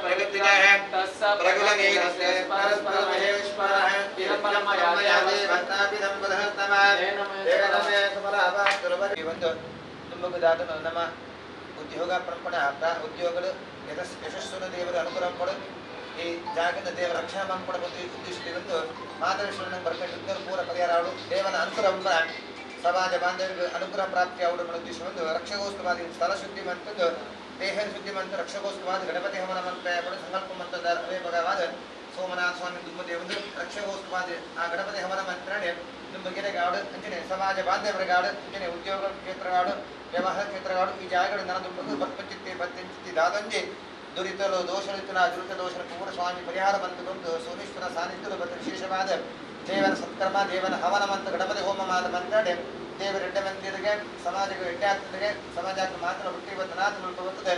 वेदान्ते प्रकृतिः प्रकुलगीतस्य परस्परमहेश्वरः ಈ ಒಂದು ತುಂಬುವುದಾದ ನಮ್ಮ ಉದ್ಯೋಗ ಪ್ರಪಣ ಉದ್ಯೋಗಗಳು ಯಶಸ್ ಯಶಸ್ಸನ್ನು ದೇವರ ಅನುಗ್ರಹ ಕೊಡು ಈ ಜಾಗದ ದೇವರ ರಕ್ಷಣೆ ಮಾಡ್ಕೊಡಬಹುದು ಉದ್ದೇಶದಿಂದ ಮಾಧವೇಶ್ವರನ ಬರ್ಕೊಂಡು ಪೂರ ಪರಿಹಾರ ದೇವನ ಅನುಗ್ರಹ ಸಮಾಜ ಬಾಂಧವರಿಗೆ ಅನುಗ್ರಹ ಪ್ರಾಪ್ತಿ ಅವಳು ಉದ್ದೇಶವನ್ನು ರಕ್ಷಗೋಸ್ಕರವಾದ ಸ್ಥಳ ಶುದ್ಧಿ ಮಂತದ್ದು ದೇಹ ಶುದ್ಧಿ ಮಂತ್ರ ಗಣಪತಿ ಹವನ ಮಂತ್ರ ಸಂಕಲ್ಪ ಮಂತ್ರದ ಅವೇ ಭಗವಾದ ಸೋಮನಾಥ ಸ್ವಾಮಿ ದುಮ್ಮದೇ ಒಂದು ರಕ್ಷಗೋಸ್ಕರವಾದ ಆ ಗಣಪತಿ ಹವನ ಮಂತ್ರ ನಿಮ್ಮ ಗಿರೆಗಾಡು ಅಂಚನೆ ಸಮಾಜ ಬಾಂಧವರಗಾಡು ಅಂಚನೆ ಉದ್ಯೋಗ ಕ್ಷೇತ್ರಗಾಡು, ವ್ಯವಹಾರ ಕ್ಷೇತ್ರಗಾಡು, ಈ ಜಾಗಗಳು ನನ್ನ ದುಮ್ಮದು ಬಪ್ಪಚಿತ್ತಿ ಬತ್ತಿಂಚಿತ್ತಿ ದಾದಂಜಿ, ದುರಿತಲು ದೋಷರಿತನ ದುರಿತ ದೋಷನ ಪೂರ್ಣ ಸ್ವಾಮಿ ಪರಿಹಾರ ಬಂದುಕೊಂಡು ಸೋಮೇಶ್ವರ ಸಾನ್ನಿಧ್ಯದ ಮತ್ತು ವಿಶೇಷವಾದ ದೇವನ ಸತ್ಕರ್ಮ, ದೇವನ ಹವನ ಮಂತ್ರ, ಗಣಪತಿ ಹೋಮ ಮಾದ ಮಂತ್ರಾಡೆ ದೇವರ ಎಡ್ಡೆ ಮಂದಿರಿಗೆ ಸಮಾಜಕ್ಕೆ ಎಡ್ಡೆ ಸಮಾಜಕ್ಕೆ ಮಾತ್ರ ಹುಟ್ಟಿ ಇವತ್ತು ನಾಥ ಬರ್ತದೆ.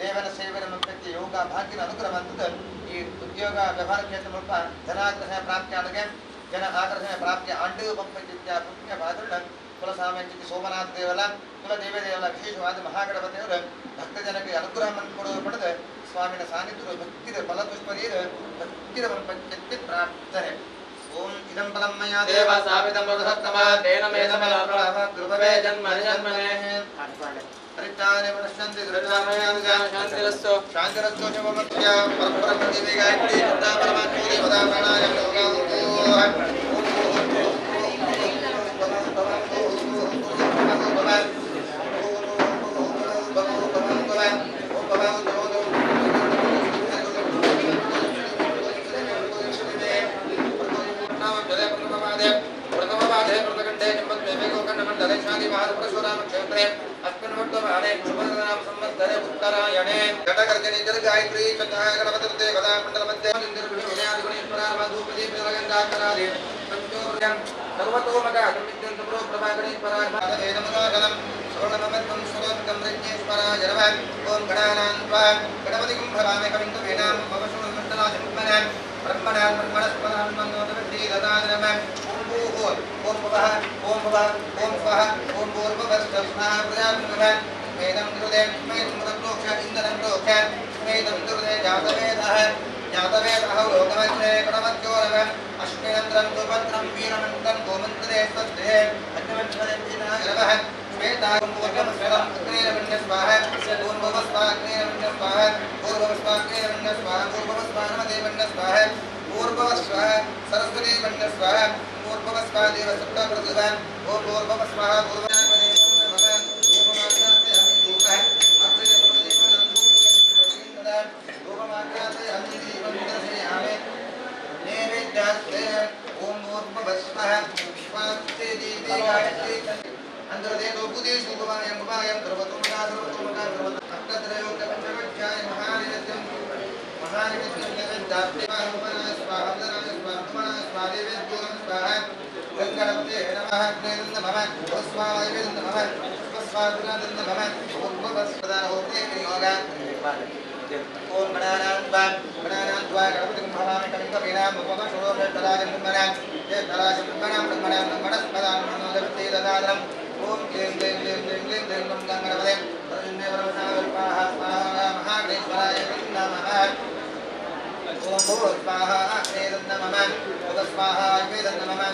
ದೇವರ ಸೇವೆಯ ಪ್ರತಿ ಯೋಗ ಭಾಗ್ಯನ ಅನುಗ್ರಹ ಅಂತದೆ ಈ ಉದ್ಯೋಗ ವ್ಯವಹಾರ ಕ್ಷೇತ್ರ ಮೂಲಕ ಜನಾಗ್ರಹ ಪ್ರಾಪ್ತಿ ಆದಗೆ, ಜನ ಆಕರ್ಷಣೆ ಪ್ರಾಪ್ತಿ ಅಂಡು ಪುಣ್ಯ ಬಾದುಳ್ಳ ಕುಲಸಾಮ್ಯಚಿತ್ತಿ ಸೋಮನಾಥ ದೇವಲ ಕುಲದೇವ ದೇವಲ ವಿಶೇಷವಾದ ಮಹಾಗಣಪತಿಯವರು ಭಕ್ತ ಜನಕ್ಕೆ ಅನುಗ್ರಹ ಕೊಡುವ ಪಡೆದು ಸ್ವಾಮಿನ ಸಾನ್ನಿಧ್ಯ ಭಕ್ತಿರ ಫಲಪುಷ್ಪರೀರ ಭಕ್ತಿರ ಪ್ರಾಪ್ತರೆ ಪ್ರಾರ್ಥನೆ इदं पदं मया देव स्थापितं तेन मे समयवे जन्मने जन्मने परित्राणे पुनश्चन्ति शान्तिरस्तु शान्तिरस्तु परम्परं प्रतिवेगायन्ति जाते हैं। ओम भूर्भुवस्वः विश्वास्ते देवी गायत्री अंतरदे दोपुदेश भगवान भगवान सर्वतो मदा सर्वतो मदा सर्वतो अष्टत्रयो कपंचवक्षाय महानिरत्यं महानिरत्यं जगदाप्ते महारूपणा स्वाहा वदना स्वाहा स्वादेवे दूरं स्वाहा। गंगापते नमः अग्नेन्द्र नमः उपस्वाहाय नमः उपस्वाहाय नमः ओम भवस्वदा होते योगा। ओम ओम भूः स्वाहा अग्नेदन्नमम उदस्वाहा अग्नेदन्नमम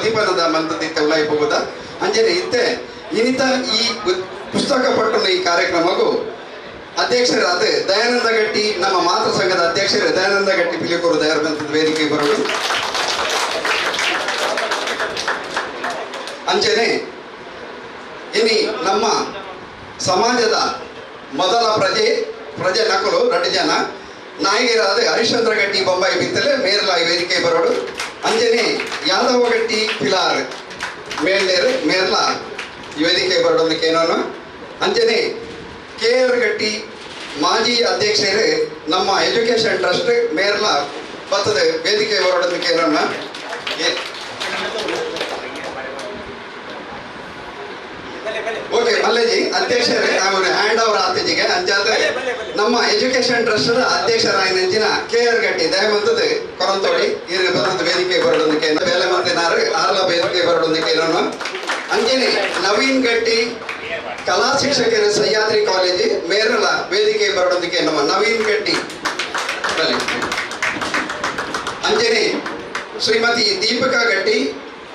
ಇತ್ತೆ ನಮ್ಮ ಬುದಿಪನದ ಮಂತದ ಇತ್ತೆ, ಇನಿತ ಈ ಪುಸ್ತಕ ಪಟ್ಟಣ ಈ ಕಾರ್ಯಕ್ರಮಕ್ಕೂ ಅಧ್ಯಕ್ಷರಾದ ದಯಾನಂದ ಗಟ್ಟಿ ನಮ್ಮ ಮಾತೃ ಸಂಘದ ಅಧ್ಯಕ್ಷರೇ ದಯಾನಂದ ಗಟ್ಟಿ ಪಿಲಿಕೂರು ದಯಾರ ಬಂತದ ವೇದಿಕೆ ಬರೋದು ಅಂಜನೆ ಇನಿ ನಮ್ಮ ಸಮಾಜದ ಮೊದಲ ಪ್ರಜೆ ಪ್ರಜೆ ನಕಲು ರಡ್ಡು ಜನ ಹರಿಶ್ಚಂದ್ರ ಗಟ್ಟಿ, ಬೊಂಬಾಯಿ ಬಿತ್ತಲೆ, ಮೇರ್ಲಾಯಿ ವೇದಿಕೆ ಬರೋಡು ಅಂಜನೆ ಯಾದವ ಗಟ್ಟಿ ಪಿಲಾರ್, ಮೇಲ್ನೇರು ಮೇರ್ಲ ವೇದಿಕೆ ಬರೋದಕ್ಕೆ ಏನೋನು ಅಂಜನೆ ಕೆ ಆರ್ ಗಟ್ಟಿ ಮಾಜಿ ಅಧ್ಯಕ್ಷರು ನಮ್ಮ ಎಜುಕೇಶನ್ ಟ್ರಸ್ಟ್ ಮೇರ್ಲ ಬತ್ತದೆ ವೇದಿಕೆ ಬರೋದಕ್ಕೆ ಏನೋನ ಓಕೆ ಮಲ್ಲಜಿ ಅಧ್ಯಕ್ಷರೇ ಅವರು ಹ್ಯಾಂಡ್ ಓವರ್ ಆತಿಜಿಗೆ ಅಂಚಾದ ನಮ್ಮ ಎಜುಕೇಶನ್ ಟ್ರಸ್ಟ್ ಅಧ್ಯಕ್ಷರಾಗಿ ನೆಂಚಿನ ಕೆ ಆರ್ ಗಟ್ಟಿ ದಯಮಂತದ ಕೊರಂತೋಡಿ ಬಂದದ ವೇದಿಕೆ ಬರೋದಕ್ಕೆ ಬೇಲೆ ಮಂತಿನಾರು ಆರ್ಲ ವೇದಿಕೆ ಬರೋದಕ್ಕೆ ಇರೋಣ ಅಂಜನೆ ನವೀನ್ ಗಟ್ಟಿ ಕಲಾ ಶಿಕ್ಷಕರ ಸಹ್ಯಾದ್ರಿ ಕಾಲೇಜ್ ಮೇರಲ ವೇದಿಕೆ ಬರೋದಕ್ಕೆ ನಮ್ಮ ನವೀನ್ ಗಟ್ಟಿ. ಅಂಜನಿ ಶ್ರೀಮತಿ ದೀಪಿಕಾ ಗಟ್ಟಿ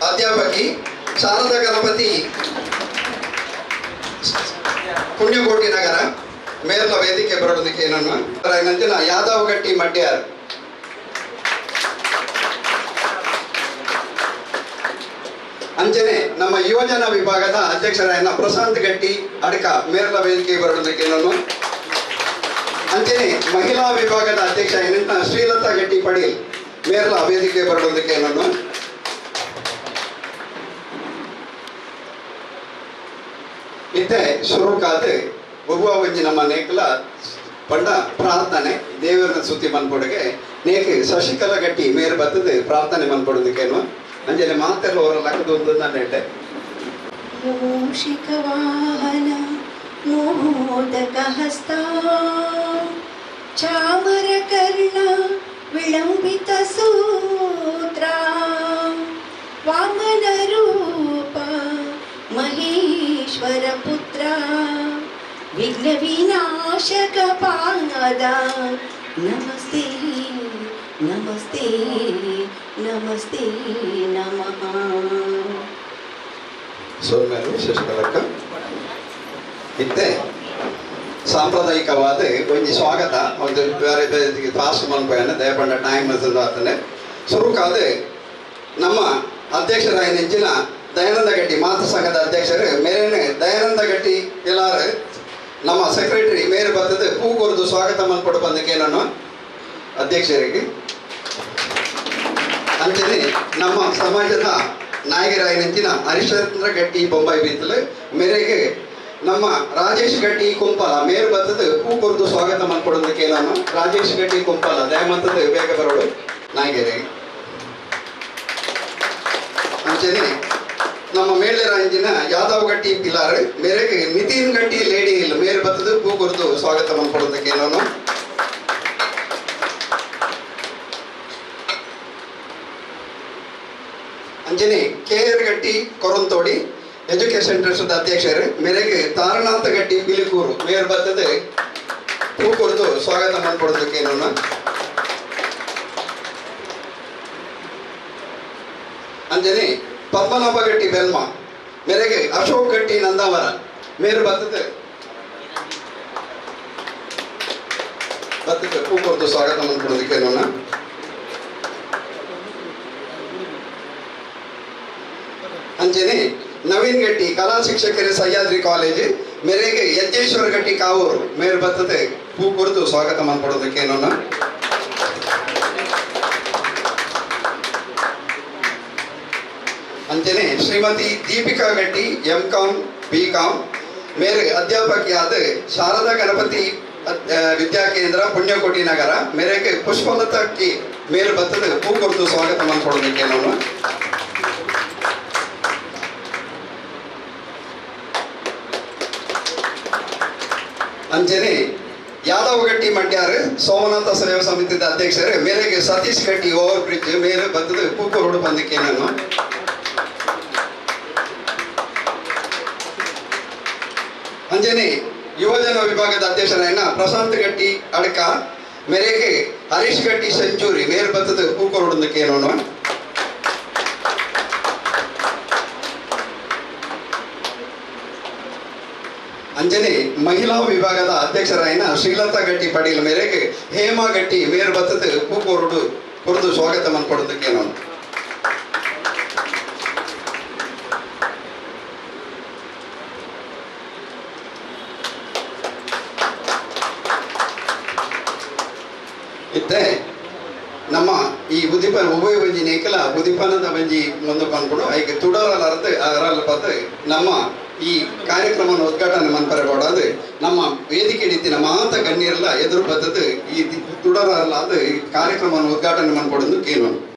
ಅಧ್ಯಾಪಕಿ ಶಾರದಾ ಗಣಪತಿ ಪುಣ್ಯಕೋಟಿ ನಗರ ಮೇಲ ವೇದಿಕೆ ಬರೋದಕ್ಕೆ ನಾನು ನಂಜನ ಯಾದವ್ ಗಟ್ಟಿ ಮಡ್ಯಾರ್. ಅಂಜನೆ, ನಮ್ಮ ಯುವಜನ ವಿಭಾಗದ ಅಧ್ಯಕ್ಷರಾಯನ ಪ್ರಶಾಂತ್ ಗಟ್ಟಿ, ಅಡಕ, ಮೇರ್ಲ ವೇದಿಕೆ ಬರೋದಕ್ಕೆ ನಾನು ಅಂಚನೆ ಮಹಿಳಾ ವಿಭಾಗದ ಅಧ್ಯಕ್ಷ ಏನಂತ ಶ್ರೀಲತಾ ಗಟ್ಟಿ ಪಡೀಲ್ ಮೇರ್ಲ ವೇದಿಕೆ ಬರೋದಕ್ಕೆ ಏನನ್ನು? ಇತ್ತೆ ಶುರುಕಾದ ಬಗುವ ಒಂಜಿ ನಮ್ಮ ನೇಕಲ ಪಂಡ ಪ್ರಾರ್ಥನೆ, ದೇವರನ್ನ ಸುತ್ತಿ ಮನ್ಪೊಡಗೆ ನೇಕೆ ಶಶಿಕಲ ಗಟ್ಟಿ ಮೇರ್ ಬತ್ತದ ಪ್ರಾರ್ಥನೆ ಮನ್ಪೊಡೋದಕ್ಕೇನು ಅಂಜನೆ ಮಾತೆಲ್ಲ ಅವರ ಲಕ್ಕದೊಂದು ನಾನು ಹೇಳ್ತೆ ವಾಹನ ಮೋದಕ ಹಸ್ತ, ಚಾಮರ ಕರ್ಣ, ವಿಳಂಬಿತ ಸೂತ್ರ ವಾಮನ ಮಹೇಶ್ವರ ಪುತ್ರ ವಿಘ್ನ ವಿನಾಶಕ ಪಾದ ನಮಸ್ತೆ ನಮಸ್ತೆ ನಮಸ್ತೆ, ನಮಃ. ಸೋಮ್ಯರು ಶಶಿಕಲಕ್ಕ ಇತ್ತೆ, ಸಾಂಪ್ರದಾಯಿಕವಾದ ಒಂಜಿ ಸ್ವಾಗತ, ಒಂದು ಬೇರೆ ಬೇರೆ ಫಾಸ್ಟ್ ಮನ್ಪಯನ ದಯಪಂಡ ಟೈಮ್ ಆತನೆ ಶುರುಕಾದ ನಮ್ಮ ಅಧ್ಯಕ್ಷರಾಗಿ ನೆಂಚಿನ ದಯಾನಂದ ಗಟ್ಟಿ, ಮಾತೃ ಸಂಘದ ಅಧ್ಯಕ್ಷರು, ಮೇರೇನೆ ದಯಾನಂದ ಗಟ್ಟಿ ಎಲ್ಲಾರು, ನಮ್ಮ ಸೆಕ್ರೆಟರಿ ಮೇರೆ ಬರ್ತದೆ ಹೂ ಕೊರದು ಸ್ವಾಗತ ಮನ್ಪಡು ಬಂದಕ್ಕೆ ನಾನು ಅಧ್ಯಕ್ಷರಿಗೆ. ಅಂತೇಳಿ ನಮ್ಮ ಸಮಾಜದ ನಾಯಕರಾಗಿ ನಿಂತಿನ ಹರಿಶ್ಚಂದ್ರ ಗಟ್ಟಿ ಬೊಂಬಾಯಿ ಬಿತ್ತಲು, ಮೇರೆಗೆ ನಮ್ಮ ರಾಜೇಶ್ ಗಟ್ಟಿ ಕುಂಪಲ, ಮೇರು ಬರ್ತದ ಹೂ ಕೊರದು ಸ್ವಾಗತ ಮಾಡ್ಕೊಡೋದಕ್ಕೆ ನಾನು ರಾಜೇಶ್ ಗಟ್ಟಿ ಕುಂಪಲ ದಯಮಂತದ ಬೇಗ ಬರೋಳು ನಾಯಕರಿಗೆ. ಅಂಚನೆ ನಮ್ಮ ಮೇಳರ ಅಂಜಿನ ಯಾದವ್ ಗಟ್ಟಿ ಪಿಲಾರ್ ಮೇರೆಗೆ ನಿತಿನ್ ಗಟ್ಟಿ ಲೇಡಿ ಮೇರೆ ಮೇರು ಪೂ ಕುರಿತು ಕೊರ್ದು ಸ್ವಾಗತ ಮಾಡ್ಕೊಡೋದಕ್ಕೆ ನಾನು ಅಂಜನಿ ಕೆ ಆರ್ ಗಟ್ಟಿ ಕೊರಂತೋಡಿ ಎಜುಕೇಶನ್ ಟ್ರಸ್ಟ್ ಅಧ್ಯಕ್ಷರು, ಮೇರೆಗೆ ತಾರನಾಥ ಗಟ್ಟಿ ಬಿಲಿಕೂರು ಮೇರ್ ಬತ್ತದೆ ಹೂ ಕುರಿತು ಸ್ವಾಗತ ಮಾಡಿಕೊಡೋದಕ್ಕೆ ನಾನು ಅಂಜನೆ ಪದ್ಮನಾಭ ಗಟ್ಟಿ ಬೆಲ್ಮ ಮೇರೆಗೆ ಅಶೋಕ್ ಗಟ್ಟಿ ನಂದಾವರ ಮೇರು ಬತ್ತದೆ ಬತ್ತದೆ ಹೂ ಕೊಡ್ದು ಸ್ವಾಗತ ಮಾಡ್ಕೊಡೋದಕ್ಕೆ ನಾನು ಅಂಚನೆ ನವೀನ್ ಗಟ್ಟಿ, ಕಲಾ ಶಿಕ್ಷಕರ ಸಹ್ಯಾದ್ರಿ ಕಾಲೇಜ್, ಮೇರೆಗೆ ಯಜ್ಜೇಶ್ವರ ಗಟ್ಟಿ ಕಾವೂರು, ಮೇರು ಬರ್ತದೆ ಹೂ ಕುರಿತು ಸ್ವಾಗತ ಮಾಡ್ಕೊಡೋದಕ್ಕೆ ನಾನು ಅಂಚನೆ ಶ್ರೀಮತಿ ದೀಪಿಕಾ ಗಟ್ಟಿ, ಎಂ ಕಾಮ್ ಬಿ ಕಾಮ್ ಮೇರೆ ಅಧ್ಯಾಪಕಿಯಾದ ಶಾರದಾ ಗಣಪತಿ ವಿದ್ಯಾ ಕೇಂದ್ರ ಪುಣ್ಯಕೋಟಿ ನಗರ. ಮೇರೆಗೆ ಪುಷ್ಪಲತಕ್ಕೆ ಮೇಲ್ ಬರ್ತದೆ ಹೂ ಕೊಡ್ತು ಸ್ವಾಗತ ಮಾಡ್ಕೊಡೋದಕ್ಕೆ ನಾನು ಅಂಜನೆ, ಯಾದವ್ ಗಟ್ಟಿ ಮಂಡ್ಯಾರ, ಸೋಮನಾಥ ಸೇವಾ ಸಮಿತಿದ ಅಧ್ಯಕ್ಷರೇ. ಮೇರೆಗೆ ಸತೀಶ್ ಗಟ್ಟಿ ಓವರ್ ಬ್ರಿಡ್ಜ್ ಮೇಲೆ ಬಂದದ್ದು ಕೂಕೂರು ಬಂದಕ್ಕೆ ನಾನು. ಅಂಜನೆ, ಯುವಜನ ವಿಭಾಗದ ಅಧ್ಯಕ್ಷರಾಯನ ಪ್ರಶಾಂತ್ ಗಟ್ಟಿ, ಅಡಕ, ಮೇರೆಗೆ, ಹರೀಶ್ ಗಟ್ಟಿ ಸೆಂಚುರಿ ಮೇರೆ ಬತ್ತದ ಕೂಕೂರು ಏನೋಣ ಅಂಜನೆ, ಮಹಿಳಾ ವಿಭಾಗದ ಅಧ್ಯಕ್ಷರಾಯಿನ ಶ್ರೀಲತಾ ಗಟ್ಟಿ ಪಡೀಲ ಮೇರೆಗೆ, ಹೇಮಾ ಗಟ್ಟಿ ಮೇರು ಬತ್ತದ ಕೂಕೋರುಡು ಕುರಿದು ಸ್ವಾಗತ ನಾನು ಇತ್ತೆ ನಮ್ಮ ಈ ಉದಿಪ ಉಭಯ ಬಂಜಿ ನೇಕಲ ಉದಿಪನದ ಬಂಜಿ ಬಂದ್ಬಿಡು ಐಕೆ ತುಡರಲ್ಲ ಅರ್ಧ, ಅದರಲ್ಲಿ ಪತ್ರ. ನಮ್ಮ ಈ ಕಾರ್ಯಕ್ರಮವನ್ನು ಉದ್ಘಾಟನೆ ಮನ್ಪರಬೋಡದು ನಮ್ಮ ವೇದಿಕೆ ನೀತಿ ನಮ್ಮ ಅಂತ ಗಣ್ಯರೆಲ್ಲ ಎದುರು ಬದ್ದದು ಈ ತುಡರಲ್ಲ ಅದು ಈ ಕಾರ್ಯಕ್ರಮವನ್ನು ಉದ್ಘಾಟನೆ ಮಾಡ್ಕೊಡೋದು ಕೇನು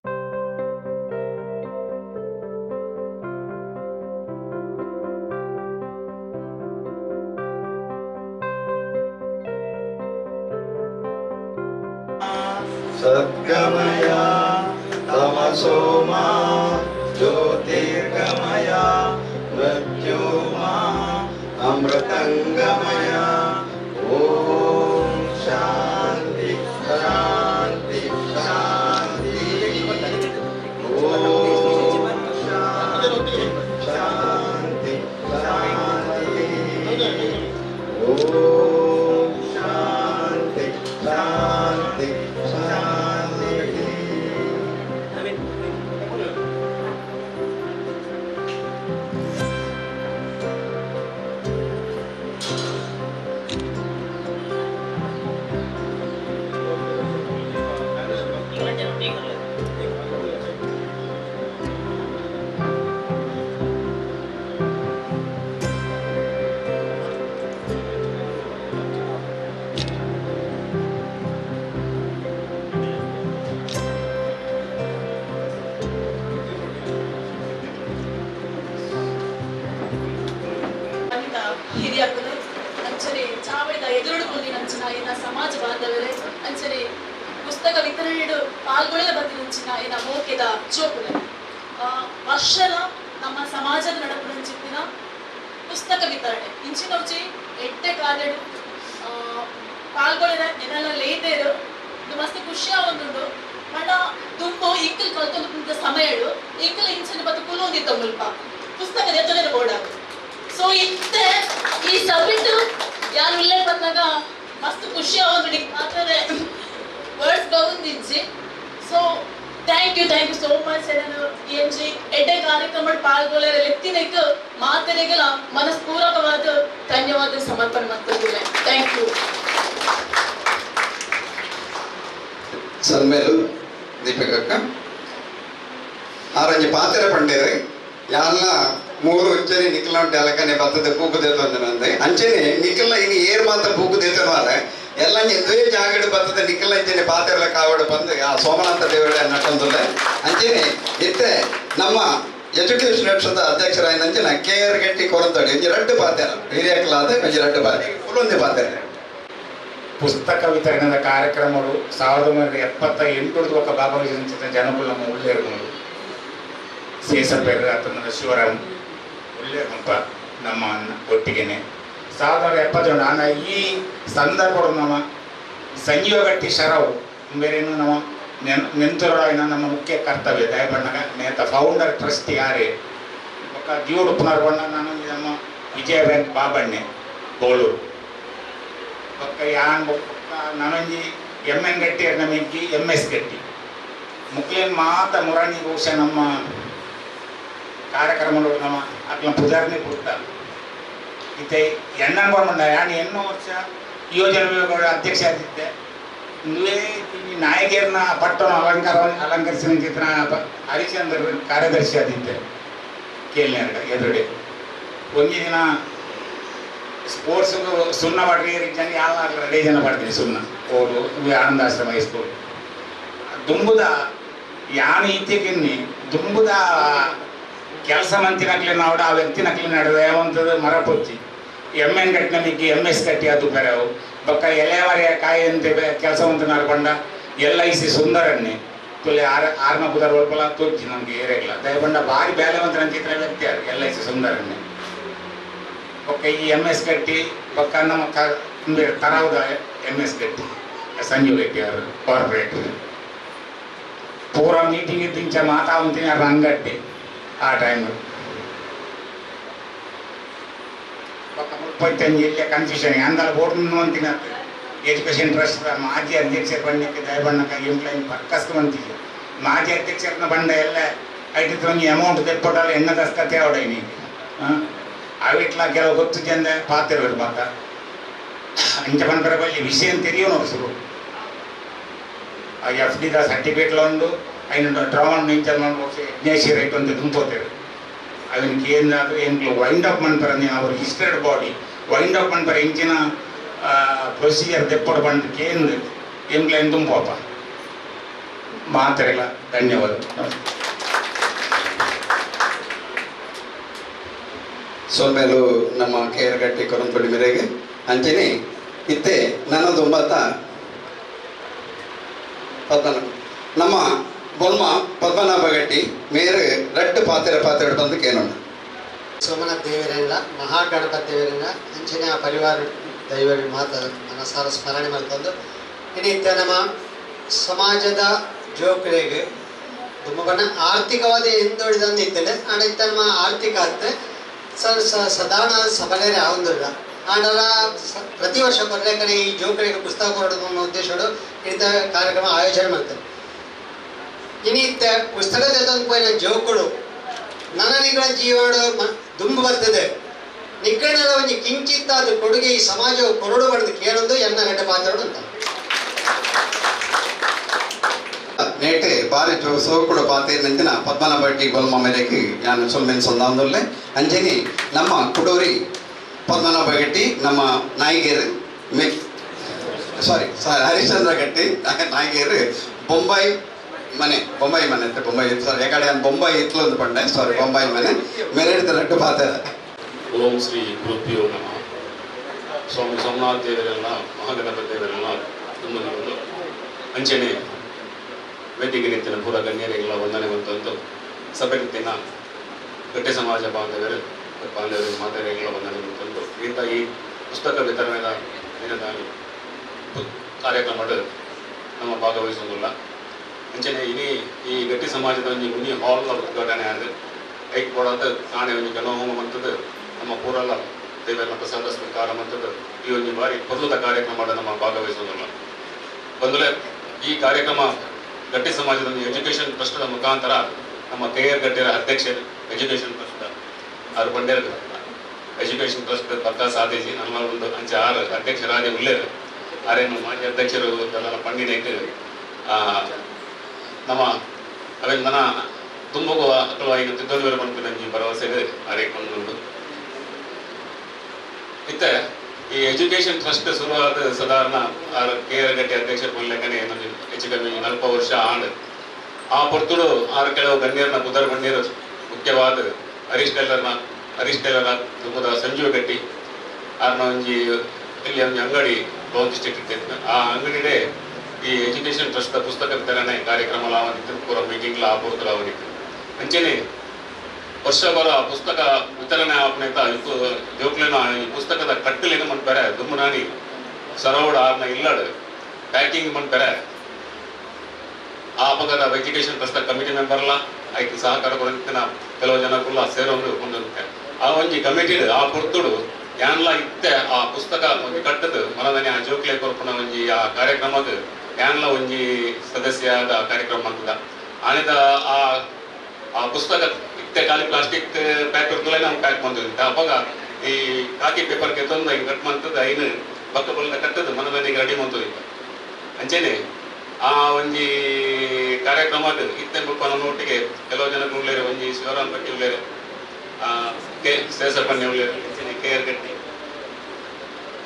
ಎಂಜಿ ಎಡ್ಡೆ ಕಾರ್ಯಕ್ರಮ ಪಾಲ್ಗೊಳ್ಳರ ಲೆಕ್ತಿನಕ್ಕೆ ಮಾತರಿಗಳ ಮನಸ್ಪೂರ್ವಕವಾದ ಧನ್ಯವಾದ ಸಮರ್ಪಣೆ ಮಾಡ್ತಿದ್ದೇನೆ ಥ್ಯಾಂಕ್ ಯು ಸನ್ಮೇಲು ದೀಪಕಕ್ಕ ಆರಂಜಿ ಪಾತೆರ ಪಂಡೇರೆ ಯಾಲ್ಲ ಮೂರು ಅಂಚನೆ ನಿಖಿಲ ಉಂಟು ಅಲಕನೆ ಬತ್ತದ ಪೂಕುದೇತು ಅಂದೆ ಅಂಚನೆ ನಿಖಿಲ ಇನ್ನು ಏರ್ ಮಾತ್ರ ಪೂಕುದೇತು ಮಾರೆ ಎಲ್ಲ ದ್ವೇ ಜಾಗಡ್ ಬರ್ತದೆ, ನಿಖಿಲ ಅಂಜನೆ ಪಾತೆರಲ ಕಾವಡು ಬಂದು, ಆ ಸೋಮನಾಥ ದೇವರ ನಟೊಂದುಲ್ಲ ಅಂಜನೆ, ಇತ್ತೆ, ನಮ್ಮ ಎಜುಕೇಶನ್ ವರ್ಷದ ಅಧ್ಯಕ್ಷರಾಯ ಅಂಜನ ಕೆ ಆರ್ ಗಟ್ಟಿ ಕೊರಂತಡಿ ಒಂಜಿ ರಡ್ಡು ಪಾತೆರ. ಹಿರಿಯಕ್ಕಲಾದ ಒಂಜಿ ರಡ್ಡು ಪಾತೆ ಫುಲ್ ಪಾತೆರ. ಪುಸ್ತಕ ವಿತರಣೆದ ಕಾರ್ಯಕ್ರಮಗಳು ಸಾವಿರದ ಒಂಬೈನೂರ ಎಪ್ಪತ್ತ ಎಂಟರದ್ದು ಒಕ್ಕ ಭಾಗವಹಿಸಿದ ಜನಗಳು ನಮ್ಮ ಉಳ್ಳೇರ್ಗಳು ಅಥವಾ ಶಿವರಾಮ್ ಉಳ್ಳೇರ್ಮಪ್ಪ ನಮ್ಮ ಒಟ್ಟಿಗೆನೆ. ಸಾವಿರದ ಎಪ್ಪತ್ತೇಳು ನಾನು ಈ ಸಂದರ್ಭಗಳು ನಮ್ಮ ಸಂಯೋಗ ಟೀಚರವು ಬೇರೇನು ನಮ್ಮ ನೆನ್ ನಮ್ಮ ಮುಖ್ಯ ಕರ್ತವ್ಯ. ದಯಬಣ್ಣಗ ನೇತ ಫೌಂಡರ್ ಟ್ರಸ್ಟ್ ಯಾರೇ. ಪಕ್ಕ ದೇವರು ಪುನರ್ಬಣ್ಣ ನಾನು ನಮ್ಮ ವಿಜಯ ಬ್ಯಾಂಕ್ ಬಾಬಣ್ಣೆ ಗೋಳೂರು ಪಕ್ಕ ಯಾನ್ ನನಂಜಿ ಎಂ ಎನ್ ಗಟ್ಟಿ ನಮಗೆ ಎಂ ಎಸ್ ಗಟ್ಟಿ ಮುಖ್ಯನ್ ಮಾತ ಮುರಾಣಿ ಘೋಷ ನಮ್ಮ ಕಾರ್ಯಕ್ರಮಗಳು ನಮ್ಮ ಅದನ್ನ ಪುಜಾರ್ನೆ ಕೊಡ್ತಾರೆ ಇತ್ತೆ ಎಣ್ಣನ್ ಬರ್ಮಂದ ನಾನು ಎಣ್ಣು ವರ್ಷ ಯೋಜನೆ ವಿಭಾಗದ ಅಧ್ಯಕ್ಷ ಆಗಿದ್ದೆ. ನೀವೇ ನಾಯಕಿಯರನ್ನ ಪಟ್ಟಣ ಅಲಂಕಾರ ಅಲಂಕರಿಸಿದ ಚಿತ್ರ ಹರಿಚಂದ್ರ ಕಾರ್ಯದರ್ಶಿ ಆಗಿದ್ದೆ. ಕೇಳಿನ ಎದುರುಡೆ ಒಂದೇ ದಿನ ಸ್ಪೋರ್ಟ್ಸ್ ಸುಣ್ಣ ಮಾಡ್ರಿ ಜನ ಯಾವ ರೆಡಿ ಜನ ಮಾಡ್ತೀನಿ ಸುಣ್ಣ? ಓದು ಆನಂದಾಶ್ರಮ ಹೈಸ್ಕೂಲ್ ದುಂಬುದ, ಯಾನು ಈತಿಕಿನ್ನಿ ದುಂಬುದ, ಕೆಲಸ ಮಂತಿನಕ್ಲಿ ನಾವಡ ಆ ವ್ಯಕ್ತಿನಕ್ಲಿ ನಡೆದ ಯಾವಂಥದ್ದು ಮರಪೊತ್ತಿ ಪೊಚ್ಚಿ ಎಂ ಎನ್ ಗಟ್ಟಿನ ಮಿಕ್ಕಿ ಎಂ ಎಸ್ ಕಟ್ಟಿ ಅದು ಬೇರೆವು ಬೊಕ್ಕ ಎಲೆವರೆಯ ಕಾಯಿ ಅಂತ ನಡ್ಕೊಂಡ ಎಲ್ ಐ ಸಿ ಸುಂದರನ್ನೇ. ತುಲೆ ಆರ ಆರ್ನ ಬುಧರ್ ಒಳ್ಪಲ ತೋಚಿ ನಮ್ಗೆ ಏರೆಗ್ಲ ದಯಬಂಡ ಭಾರಿ ಬೇಲೆವಂತರ ಚಿತ್ರ ವ್ಯಕ್ತಿ ಅದು ಎಲ್ ಐ ಸಿ ಸುಂದರನ್ನೇ. ಬೊಕ್ಕ ಈ ಎಂ ಎಸ್ ಕಟ್ಟಿ ಬೊಕ್ಕ ನಮ್ಮ ತರಾವದ ಎಂ ಎಸ್ ಕಟ್ಟಿ ಸಂಜೀವ್ ಗಟ್ಟಿ ಅವರು ಕಾರ್ಪೊರೇಟ್ ಪೂರ ಮೀಟಿಂಗ್ ಇದ್ದಿಂಚ ಮಾತಾವಂತೀನಿ ರಂಗಟ್ಟಿ ಆ ಟೈಮ್ ಮುಪ್ಪತ್ತಂಜು ಇಲ್ಲೇ ಕನ್ಫ್ಯೂಷನ್ ಅಂದಲ್ಲ ಬೋರ್ಡ್ ಅಂತಿನ ಎಜುಕೇಶನ್ ಟ್ರಸ್ಟ್ ಮಾಜಿ ಅಧ್ಯಕ್ಷರ ಬಂದಿಕ್ಕೆ ದಯಬಣ್ಣಕ ಇಂಪ್ಲೈನ್ ಪಕ್ಕಸ್ತು ಮಾಜಿ ಅಧ್ಯಕ್ಷರನ್ನ ಎಲ್ಲ ಐಟಿತ್ತು ಒಂದು ಅಮೌಂಟ್ ತೆಪ್ಪೊಟ್ಟಲ್ಲ ಎನ್ನ ದಸ್ಕತೆ ಅವಡೆ ನೀನು ಅವಿಟ್ಲ ಕೆಲವು ಗೊತ್ತು ಜಂದ ಪಾತಿರ್ಬೇಕು ಮಾತ ಅಂಚ ಬಂದ್ರೆ ಬಲ್ಲಿ ವಿಷಯ ತೆರಿಯೋ ಶುರು. ಆ ಎಫ್ ಡಿದ ಸರ್ಟಿಫಿಕೇಟ್ಲ ಉಂಡು ಐನು ಡ್ರಾವನ್ ಯಜ್ಞೇಶಿ ರೈಟ್ ಅಂತ ಅದಕ್ಕೆ ಕೇಂದ್ರ ಏನು ವೈಂಡ್ ಅಪ್ ನೀವು, ಅವ್ರ ಹಿಸ್ಟರ್ಡ್ ಬಾಡಿ ವೈಂಡ್ ಅಪ್ ಮಾಡ್ತಾರೆ, ಇಂಚಿನ ಪ್ರೊಸೀಜರ್ ತೆಪ್ಪಡು ಬಂದು ಕೇಂದ್ರ ಎಂಗ್ಲೈನ್ ತುಂಬೋಪ ಮಾತಾಡಿಲ್ಲ ಧನ್ಯವಾದ ಸೊಲ್ಮೇಲು ನಮ್ಮ ಕೇರಗಟ್ಟಿ ಕೊರಂತೊಡಿ ಮೇರೆಗೆ. ಅಂಚನೆ ಇತ್ತೆ ನನ್ನದು ಒಂಬತ್ತ ಪದ್ಮನಾಭ. ನಮ್ಮ ಬೊಲ್ಮ ಪದ್ಮನಾಭ ಗಟ್ಟಿ, ಮೇರೆ. ರಟ್ಟು ಪಾತ್ರ ಪಾತ್ರ ಬಂದು ಕೇಳೋಣ ಸೋಮನ ದೇವರೆಲ್ಲ ಮಹಾಗಣಪತಿ ದೇವರನ್ನ ಅಂಚನೆ ಆ ಪರಿವಾರ ದೈವ ಮಾತು, ಮನಸಾರ ಸ್ಮರಣೆ ಮಾಡ್ಕೊಂಡು ಇಡೀತ ನಮ್ಮ ಸಮಾಜದ ಜೋಕರಿಗೆ ತುಂಬನ ಆರ್ಥಿಕವಾದ ಎಂದೊಡಿದಂದು ಇತ್ತಲೆ ಆಡ ಇತ್ತ ನಮ್ಮ ಆರ್ಥಿಕ ಅತ್ತೆ ಸಾಧಾರಣ ಸ- ಸದಾನ ಸಬಲೇರೆ ಆವಂದಿಲ್ಲ ಆಡಲ ಪ್ರತಿ ವರ್ಷ ಬರಲೇಕರೆ ಈ ಜೋಕರಿಗೆ ಪುಸ್ತಕ ಕೊಡೋದು ಅನ್ನೋ ಉದ್ದೇಶಗಳು ಇಂಥ ಕಾರ್ಯಕ್ರಮ ಆಯೋಜನೆ ಮಾಡ್ತಾರೆ. ಇನ್ನಿತ್ತೆ ಪುಸ್ತಕದಲ್ಲಿ ಪೋಯಿನ ಜೋಕುಡು ನನ್ನ ನಿಗಳ ದುಂಬು ಬರ್ತದೆ ನಿಗ್ಗಣದ ಒಂದು ಕಿಂಚಿತ್ತ ಅದು ಕೊಡುಗೆ ಈ ಸಮಾಜವು ಕೊರಡು ಬರೆದು ಕೇಳೊಂದು ಎನ್ನ ನಟ ಪಾತ್ರ ಅಂತ நேற்று பாரி சோக்கூட பார்த்தேன் நான் பத்மநாபட்டி கொல்மா மேலைக்கு நான் சொல்வேன் சொந்தாந்துள்ள அஞ்சனி நம்ம குடோரி ನಮ್ಮ கட்டி நம்ம நாயகர் சாரி சார் ஹரிச்சந்திர கட்டி நாயகர் பொம்பாய் ಮನೆ, ಬೊಂಬಾಯಿ ಮನೆ ಅಂತ ಬೊಂಬಾಯಿ ಸಾರಿ ಯಾಕಡೆ ನಾನು ಬೊಂಬಾಯಿ ಇತ್ಲು ಅಂದ್ಕೊಂಡೆ ಸಾರಿ ಬೊಂಬಾಯಿ ಮನೆ. ಮೇರೆಡ್ದು ನಟ್ಟು ಪಾತ. ಓಂ ಶ್ರೀ ಗುರುಭ್ಯೋ ನಮಃ. ಸ್ವಾಮಿ ಸೋಮನಾಥ್ ದೇವರೆಲ್ಲ, ಮಹಾಗಣಪತಿ ದೇವರೆಲ್ಲ ತುಂಬ ಒಂದು ಅಂಚನೆ ವೇದಿಕೆ ನಿಂತಿನ ಪೂರ ಗಣ್ಯರಿಗೆಲ್ಲ ವಂದನೆ ಬಂತಂದು ಸಭೆ ನಿಂತಿನ ಗಟ್ಟಿ ಸಮಾಜ ಬಾಂಧವರು ಬಾಂಧವರು ಮಾತರಿಗೆಲ್ಲ ವಂದನೆ ಬಂತಂದು ಇಂಥ ಈ ಪುಸ್ತಕ ವಿತರಣೆದ ದಿನದಲ್ಲಿ ಕಾರ್ಯಕ್ರಮಗಳು ನಮ್ಮ ಭಾಗವಹಿಸುವುದಿಲ್ಲ. ಅಂಚನೆ ಇನಿ ಈ ಗಟ್ಟಿ ಸಮಾಜದ ಒಂದು ಮುನಿ ಹಾಲ್ ಉದ್ಘಾಟನೆ ಆಗಿದೆ ಐಕ್ ಕೊಡೋದು ಕಾಣೆ ಒಂದು ಗಣಹೋಮ ಮಂತದ್ದು ನಮ್ಮ ಪೂರಲ್ಲ ದೇವೆಲ್ಲ ಪ್ರಸಾದ ಸ್ವೀಕಾರ ಮಂತದ್ದು ಈ ಒಂದು ಬಾರಿ ಮೊದಲದ ಕಾರ್ಯಕ್ರಮ ನಮ್ಮ ಭಾಗವಹಿಸೋದಲ್ಲ ಬಂದಲೇ ಈ ಕಾರ್ಯಕ್ರಮ ಗಟ್ಟಿ ಸಮಾಜದ ಒಂದು ಎಜುಕೇಷನ್ ಟ್ರಸ್ಟ್ನ ಮುಖಾಂತರ ನಮ್ಮ ಕೆ ಆರ್ ಗಟ್ಟಿರ ಅಧ್ಯಕ್ಷರು ಎಜುಕೇಷನ್ ಟ್ರಸ್ಟ್ ಅವ್ರು ಬಂಡೇರು ಎಜುಕೇಷನ್ ಟ್ರಸ್ಟ್ ಪಕ್ಕ ಸಾಧಿಸಿ, ನಮ್ಮ ಒಂದು ಅಂಚೆ ಆರು ಅಧ್ಯಕ್ಷರಾಗಿ ಉಳ್ಳೇರು. ಆರೇನು ಮಾಜಿ ಅಧ್ಯಕ್ಷರು, ಎಲ್ಲ ಪಂಡಿನೇಟ್ ನಮ್ಮ ಅದಕ್ಕೆ ಮನ ತುಂಬುವ ಅಥವಾ ಈಗ ತಿದ್ದೊಂದು ಬಂತು ನನಗೆ ಭರವಸೆ ಆರೈಕೊಂಡು ಇತ್ತೆ ಈ ಎಜುಕೇಶನ್ ಟ್ರಸ್ಟ್ ಶುರುವಾದ ಸಾಧಾರಣ ಕೆ ಆರ್ ಗಟ್ಟಿ ಅಧ್ಯಕ್ಷರ ಮೂಲಕನೇ ನಮಗೆ ಹೆಚ್ಚು ಕಮ್ಮಿ ನಲ್ಪ ವರ್ಷ ಆಂಡ್ ಆ ಪೊರ್ತುಡು ಆರು ಕೆಲವು ಗಣ್ಯರನ್ನ ಬುಧರ್ ಗಣ್ಯರ ಮುಖ್ಯವಾದ ಹರೀಶ್ ಟೈಲರ್ನ, ಹರೀಶ್ ಟೈಲರ್ ತುಂಬದ ಸಂಜೀವ್ ಗಟ್ಟಿ ಆರ್ನ ಒಂಜಿ ಇಲ್ಲಿ ಒಂದು ಅಂಗಡಿ ಲಾಂಚ್ ಇಟ್ಟಿತ್ತು ಆ ಅಂಗಡಿಡೆ ಈ ಟ್ರಸ್ಟ್ ಪುಸ್ತಕ ವಿತರಣೆ ಕಾರ್ಯಕ್ರಮ ಲಾವನಿತ್ತು ಪೂರ ಮೀಟಿಂಗ್ ಲಾವನಿತ್ತು ಅಂಚೆನೆ, ವರ್ಷ ಬರ ಆ ಪುಸ್ತಕ ವಿತರಣೆ ಆಪನೇತ ಜೋಕ್ಲಿನ ಈ ಪುಸ್ತಕದ ಕಟ್ಟಲಿನ ಮಾಡ್ತಾರೆ ದುಮ್ಮನಾನಿ ಸರೋಡ ಆರ್ನ ಇಲ್ಲಡ್ ಪ್ಯಾಕಿಂಗ್ ಮಾಡ್ತಾರೆ ಆ ಅಪಘಾತ ಎಜುಕೇಶನ್ ಟ್ರಸ್ಟ್ ಕಮಿಟಿ ಮೆಂಬರ್ಲ ಆಯ್ತು ಸಹಕಾರ ಕೊಡ್ತಿನ ಕೆಲವು ಜನ ಕುಲ್ಲ ಸೇರೊಂದು ಒಂದು ಆ ಒಂಜಿ ಕಮಿಟಿ ಆ ಪೊರ್ತುಡು, ಯಾನ್ಲ ಇತ್ತೆ ಆ ಪುಸ್ತಕ ಒಂದು ಕಟ್ಟದು, ಮನದನೆ ಆ ಜೋಕ್ಲೆ ಕೊರ್ಪುನ ಒಂಜಿ ಆ ಕಾರ್ಯಕ್ರಮದ ಯಾನ್ಲ ಒಂಜಿ ಸದಸ್ಯದ ಕಾರ್ಯಕ್ರಮ ಅಂತದ ಆನೆದ ಆ ಆ ಪುಸ್ತಕ ಇತ್ತೆ ಖಾಲಿ ಪ್ಲಾಸ್ಟಿಕ್ ಪ್ಯಾಕ್ ಇರ್ತಲೇ ನಾವು ಪ್ಯಾಕ್ ಮಾಡ್ತಿದ್ದೆ ಅವಾಗ ಈ ಕಾಕಿ ಪೇಪರ್ ಕೆತ್ತೊಂದು ಹಿಂಗೆ ಕಟ್ ಮಂತದ ಐನು ಪಕ್ಕ ಬಲದ ಕಟ್ಟದು ಮನದನಿಗೆ ರೆಡಿ ಮಾಡ್ತದೆ ಅಂಚೆನೆ ಆ ಒಂಜಿ ಕಾರ್ಯಕ್ರಮದ ಇತ್ತೆ ಬುಕ್ಕ ನಮ್ಮೊಟ್ಟಿಗೆ ಕೆಲವು ಜನ ಉಳ್ಳೇರು, ಒಂಜಿ ಶಿವರಾಮ್ ಕಟ್ಟಿ ಉಳ್ಳೇರು ಕೆ ಶೇಷಪ್ಪಣ್ಣೆ ಉಳ್ಳೇರು, ಅಂಚೆನೆ ಕೆ ಆರ್ ಗಟ್ಟಿ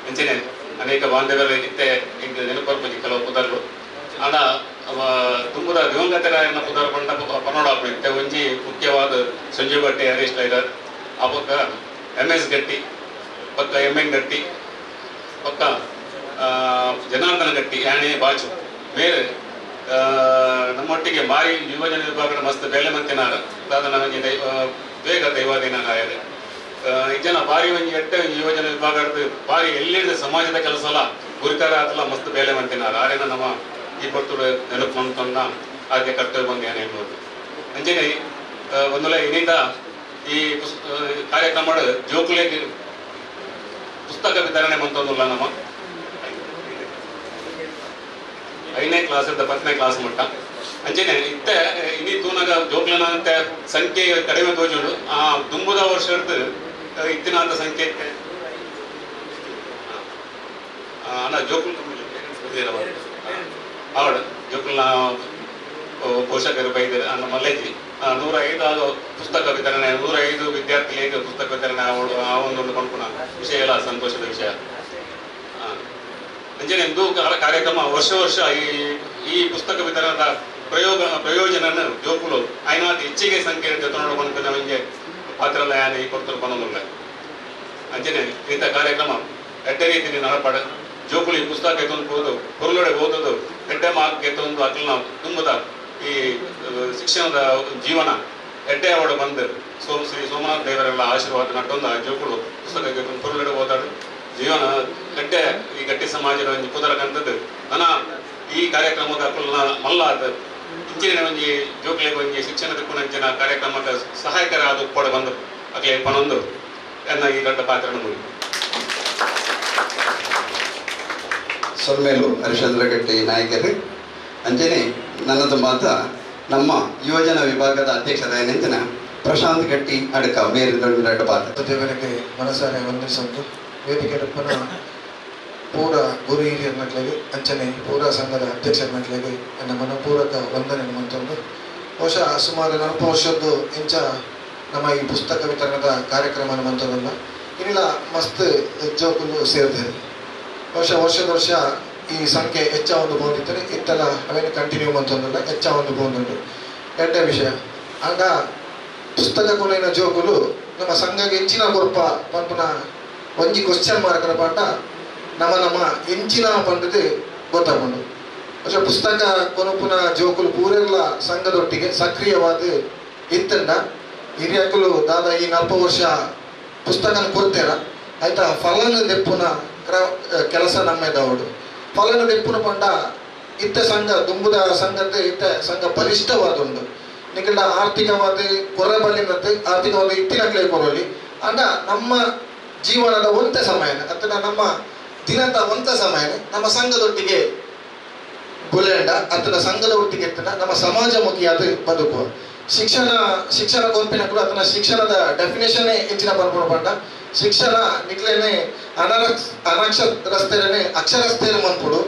ಅಂಚೆನೆ ಅನೇಕ ಬಾಂಧವ್ಯರು ಇತ್ತೆ ಈಗ ನೆನಪರ್ಬೋದು ಕೆಲವು ಪುದರ್ಗಳು. ಆಡ ತುಂಬದ ದಿವಂಗತರಾಯನ ಪುದರ್ ಪಂಡ ಪನೋಡಾಪು ಇತ್ತೆ ಒಂಜಿ ಮುಖ್ಯವಾದ ಸಂಜೀವ್ ಗಟ್ಟಿ, ಹರೀಶ್ ಲೈಡರ್ ಆ ಪಕ್ಕ ಎಂ ಎಸ್ ಗಟ್ಟಿ, ಪಕ್ಕ ಎಂ ಎನ್ ಗಟ್ಟಿ, ಪಕ್ಕ ಜನಾರ್ದನ ಗಟ್ಟಿ, ಯಾಣೆ ಬಾಚು ಬೇರೆ ನಮ್ಮೊಟ್ಟಿಗೆ ಮಾರಿ ಯುವಜನ ವಿಭಾಗದ ಮಸ್ತ್ ಬೆಳೆ ನಾನು ನಮಗೆ ನನಗೆ ದೈವ ಬೇಗ ದೈವಾಧೀನ ಆಯದೆ ಜನ ಬಾರಿ ಒಂಜಿ ಎಡ್ಡೆ ಯುವಜನ ವಿಭಾಗ ಬಾರಿ ಎಲ್ಲಿಂದ ಸಮಾಜದ ಕೆಲಸ ಅಲ್ಲ ಗುರಿಕಾರ ಆತಲ್ಲ ಮಸ್ತ್ ಬೇಲೆ ಮಂತಿನಾರ. ಆರೇನ ನಮ್ಮ ಈ ಪೊರ್ತುಡು ನೆನಪು ಮಾಡ್ಕೊಂಡ ಆಕೆ ಕರ್ತವ್ಯ ಬಂದು ಏನೇ ಹೇಳ್ಬೋದು. ಅಂಜನೆ ಒಂದೊಳ್ಳೆ ಇನ್ನಿಂದ ಈ ಕಾರ್ಯಕ್ರಮ ಜೋಕುಲೆ ಪುಸ್ತಕ ವಿತರಣೆ ಮಂತೊಂದುಲ್ಲ ನಮ್ಮ ಐದನೇ ಕ್ಲಾಸ್ ಇದ್ದ ಪತ್ತನೇ ಕ್ಲಾಸ್ ಮಟ್ಟ. ಅಂಜನೆ, ಇತ್ತೆ ಇನಿ ತೂನಾಗ ಜೋಕ್ಲನ ಸಂಖ್ಯೆ ಕಡಿಮೆ ತೋಜುಂಡು ಆ, ತುಂಬುದ ವರ್ಷ ಹಿಡ್ದು ಇತ್ತಿನ ಅಂತ ಸಂಕೇತ ಅಣ್ಣ ಜೋಕುಲ್ ಅವಳು ಜೋಕುಲ್ನ ಪೋಷಕರು ಬೈದರು. ಅನ್ನ ಮಲ್ಲೇಜಿ ಆ, ನೂರ ಐದು ಅದು ಪುಸ್ತಕ ವಿತರಣೆ ನೂರ ಐದು ವಿದ್ಯಾರ್ಥಿಗಳಿಗೆ ಪುಸ್ತಕ ವಿತರಣೆ ಅವಳು ಆ ಒಂದು ಕೊಂಡ್ಕೊಳ ವಿಷಯ ಎಲ್ಲ ಸಂತೋಷದ ವಿಷಯ. ಅಂಜನೆ ಕಾರ- ಕಾರ್ಯಕ್ರಮ ವರ್ಷ ವರ್ಷ ಈ ಈ ಪುಸ್ತಕ ವಿತರಣದ ಪ್ರಯೋಗ ಪ್ರಯೋಜನ ಜೋಕುಲು ಐನಾತ್ ಹೆಚ್ಚಿಗೆ ಸಂಖ್ಯೆ ಜೊತೆ ನಮಗೆ ಯಾನೆ ಈ ಕೊಡ್ತಾರೆ ಬಂದಿಲ್ಲ ಅಂಜನೆ ಇಂಥ ಕಾರ್ಯಕ್ರಮ ಎಡ್ಡೆ ರೀತಿ ನಡಪಾಡ. ಜೋಕುಲು ಈ ಪುಸ್ತಕ ಎತ್ತೊಂದು ಹೊರಗಡೆ ಓದೋದು ಎಡ್ಡೆ ಮಾರ್ಕ್ ಎತ್ತೊಂದು ಅಕ್ಲನ ತುಂಬದ ಈ ಶಿಕ್ಷಣದ ಜೀವನ ಎಡ್ಡೆ ಅವಳು ಬಂದು ಸೋಮ, ಶ್ರೀ ಸೋಮನಾಥ ದೇವರೆಲ್ಲ ಆಶೀರ್ವಾದ ನಟ್ಟೊಂದು ಆ ಜೋಕುಳು ಪುಸ್ತಕ ಹೊರಗಡೆ ಓದಾಡು. ಜೀವನ ಎಡ್ಡೆ ಈ ಗಟ್ಟಿ ಸಮಾಜದ ಒಂದು ಕುದರಕಂತದ್ದು ನನ್ನ ಈ ಕಾರ್ಯಕ್ರಮದ ಅಕ್ಕಲ್ನ ಮಲ್ಲ ಇಂಚಿನ ಒಂಜಿ ಜೋಕ್ಲೆಗೆ ಒಂಜಿ ಶಿಕ್ಷಣದ ಕುಣಂಚಿನ ಕಾರ್ಯಕ್ರಮದ ಸಹಾಯಕರ ಕೊಡ ಬಂದು ಅಕ್ಲೆ ಪನೊಂದು ಎನ್ನ ಈ ದೊಡ್ಡ ಪಾತ್ರ ಸೊಲ್ಮೇಲು ಗಟ್ಟಿ ನಾಯಕರು ಅಂಜನೆ ನನ್ನದು ಮಾತ ನಮ್ಮ ಯುವಜನ ವಿಭಾಗದ ಅಧ್ಯಕ್ಷರ ನೆಂಚಿನ ಪ್ರಶಾಂತ್ ಗಟ್ಟಿ ಅಡಕ ಬೇರೆ ದೊಡ್ಡ ಪಾತ್ರ. ದೇವರಿಗೆ ಮನಸಾರೆ ವಂದಿಸಂತು ವೇದಿಕೆ ಪೂರ ಗುರು ಹಿರಿಯರ ಮಕ್ಕಳಿಗೆ, ಅಂಚನೆ ಪೂರ ಸಂಘದ ಅಧ್ಯಕ್ಷರ ಮಕ್ಕಳಿಗೆ ನನ್ನ ಮನಪೂರ್ವಕ ವಂದನೆ ಮಂತೊಂದು ಬಹುಶಃ ಸುಮಾರು ನಾಲ್ಕು ವರ್ಷದ್ದು ಇಂಚ ನಮ್ಮ ಈ ಪುಸ್ತಕ ವಿತರಣದ ಕಾರ್ಯಕ್ರಮ ಮಂತೊಂದಲ್ಲ ಇಲ್ಲ ಮಸ್ತ್ ಜೋಕುಲು ಸೇರಿದೆ ಬಹುಶಃ ವರ್ಷದ ವರ್ಷ ಈ ಸಂಖ್ಯೆ ಹೆಚ್ಚ ಒಂದು ಬಂದಿದ್ದರೆ ಇತ್ತಲ್ಲ ಅವೇನು ಕಂಟಿನ್ಯೂ ಮಂತೊಂದಲ್ಲ ಹೆಚ್ಚ ಒಂದು ಬಂದುಂಟು ಎರಡನೇ ವಿಷಯ, ಆಗ ಪುಸ್ತಕ ಕೊನೆಯ ಜೋಕುಲು ನಮ್ಮ ಸಂಘಕ್ಕೆ ಹೆಚ್ಚಿನ ಗೊರ್ಪ ಪಂಪನ ಒಂಜಿ ಕ್ವಶನ್ ಮಾರ್ಕರ ಪಾಠ ನಮ್ಮ ನಮ್ಮ ಹೆಂಚಿನ ಬಂದದ್ದು ಗೊತ್ತಾಗೊಂಡು. ಅಷ್ಟೇ ಪುಸ್ತಕ ಕೊನಪುನ ಜೋಕುಲು ಪೂರೆಲ್ಲ ಸಂಘದೊಟ್ಟಿಗೆ ಸಕ್ರಿಯವಾದ ಇತ್ತಂಡ ಹಿರಿಯಕಲು ದಾದ ಈ ನಾಲ್ಕು ವರ್ಷ ಪುಸ್ತಕನ ಕೊಡ್ತೇರ. ಆಯ್ತಾ, ಫಲನ ದೆಪ್ಪುನ ಕೆಲಸ ನಮ್ಮ ಇದ್ದವಡು ಫಲನ ದೆಪ್ಪುನ ಪಂಡ ಇತ್ತ ಸಂಘ ದುಂಬುದ ಸಂಘದ ಇತ್ತ ಸಂಘ ಬಲಿಷ್ಠವಾದೊಂದು. ನಿಕಡ ಆರ್ಥಿಕವಾದ ಕೊರಬಲಿನತ್ತೆ ಆರ್ಥಿಕವಾದ ಇತ್ತಿನಕ್ಲೆ ಕೊರಲಿ. ಅಂಡ ನಮ್ಮ ಜೀವನದ ಒಂದೇ ಸಮಯ ಅಥವಾ ನಮ್ಮ ದಿನದ ಒಂದ ಸಮಯ ನಮ್ಮ ಸಂಘದೊಟ್ಟಿಗೆ ಗುಲೇಂಡ ಅಥವಾ ಸಂಘದ ಒಟ್ಟಿಗೆ ನಮ್ಮ ಸಮಾಜಮುಖಿಯಾದ ಬದುಕು. ಶಿಕ್ಷಣ ಶಿಕ್ಷಣ ಗೊಂಪಿನ ಕೂಡ ಅದನ್ನ ಶಿಕ್ಷಣದ ಡೆಫಿನೇಷನ್ ಹೆಚ್ಚಿನ ಬರ್ಬೋದು ಪಂಡ ಶಿಕ್ಷಣ ನಿಕ್ಲೇನೆ ಅನರಕ್ಷ, ಅನಕ್ಷರಸ್ಥರನೆ ಅಕ್ಷರಸ್ಥೇನ ಮನ್ಪುಡು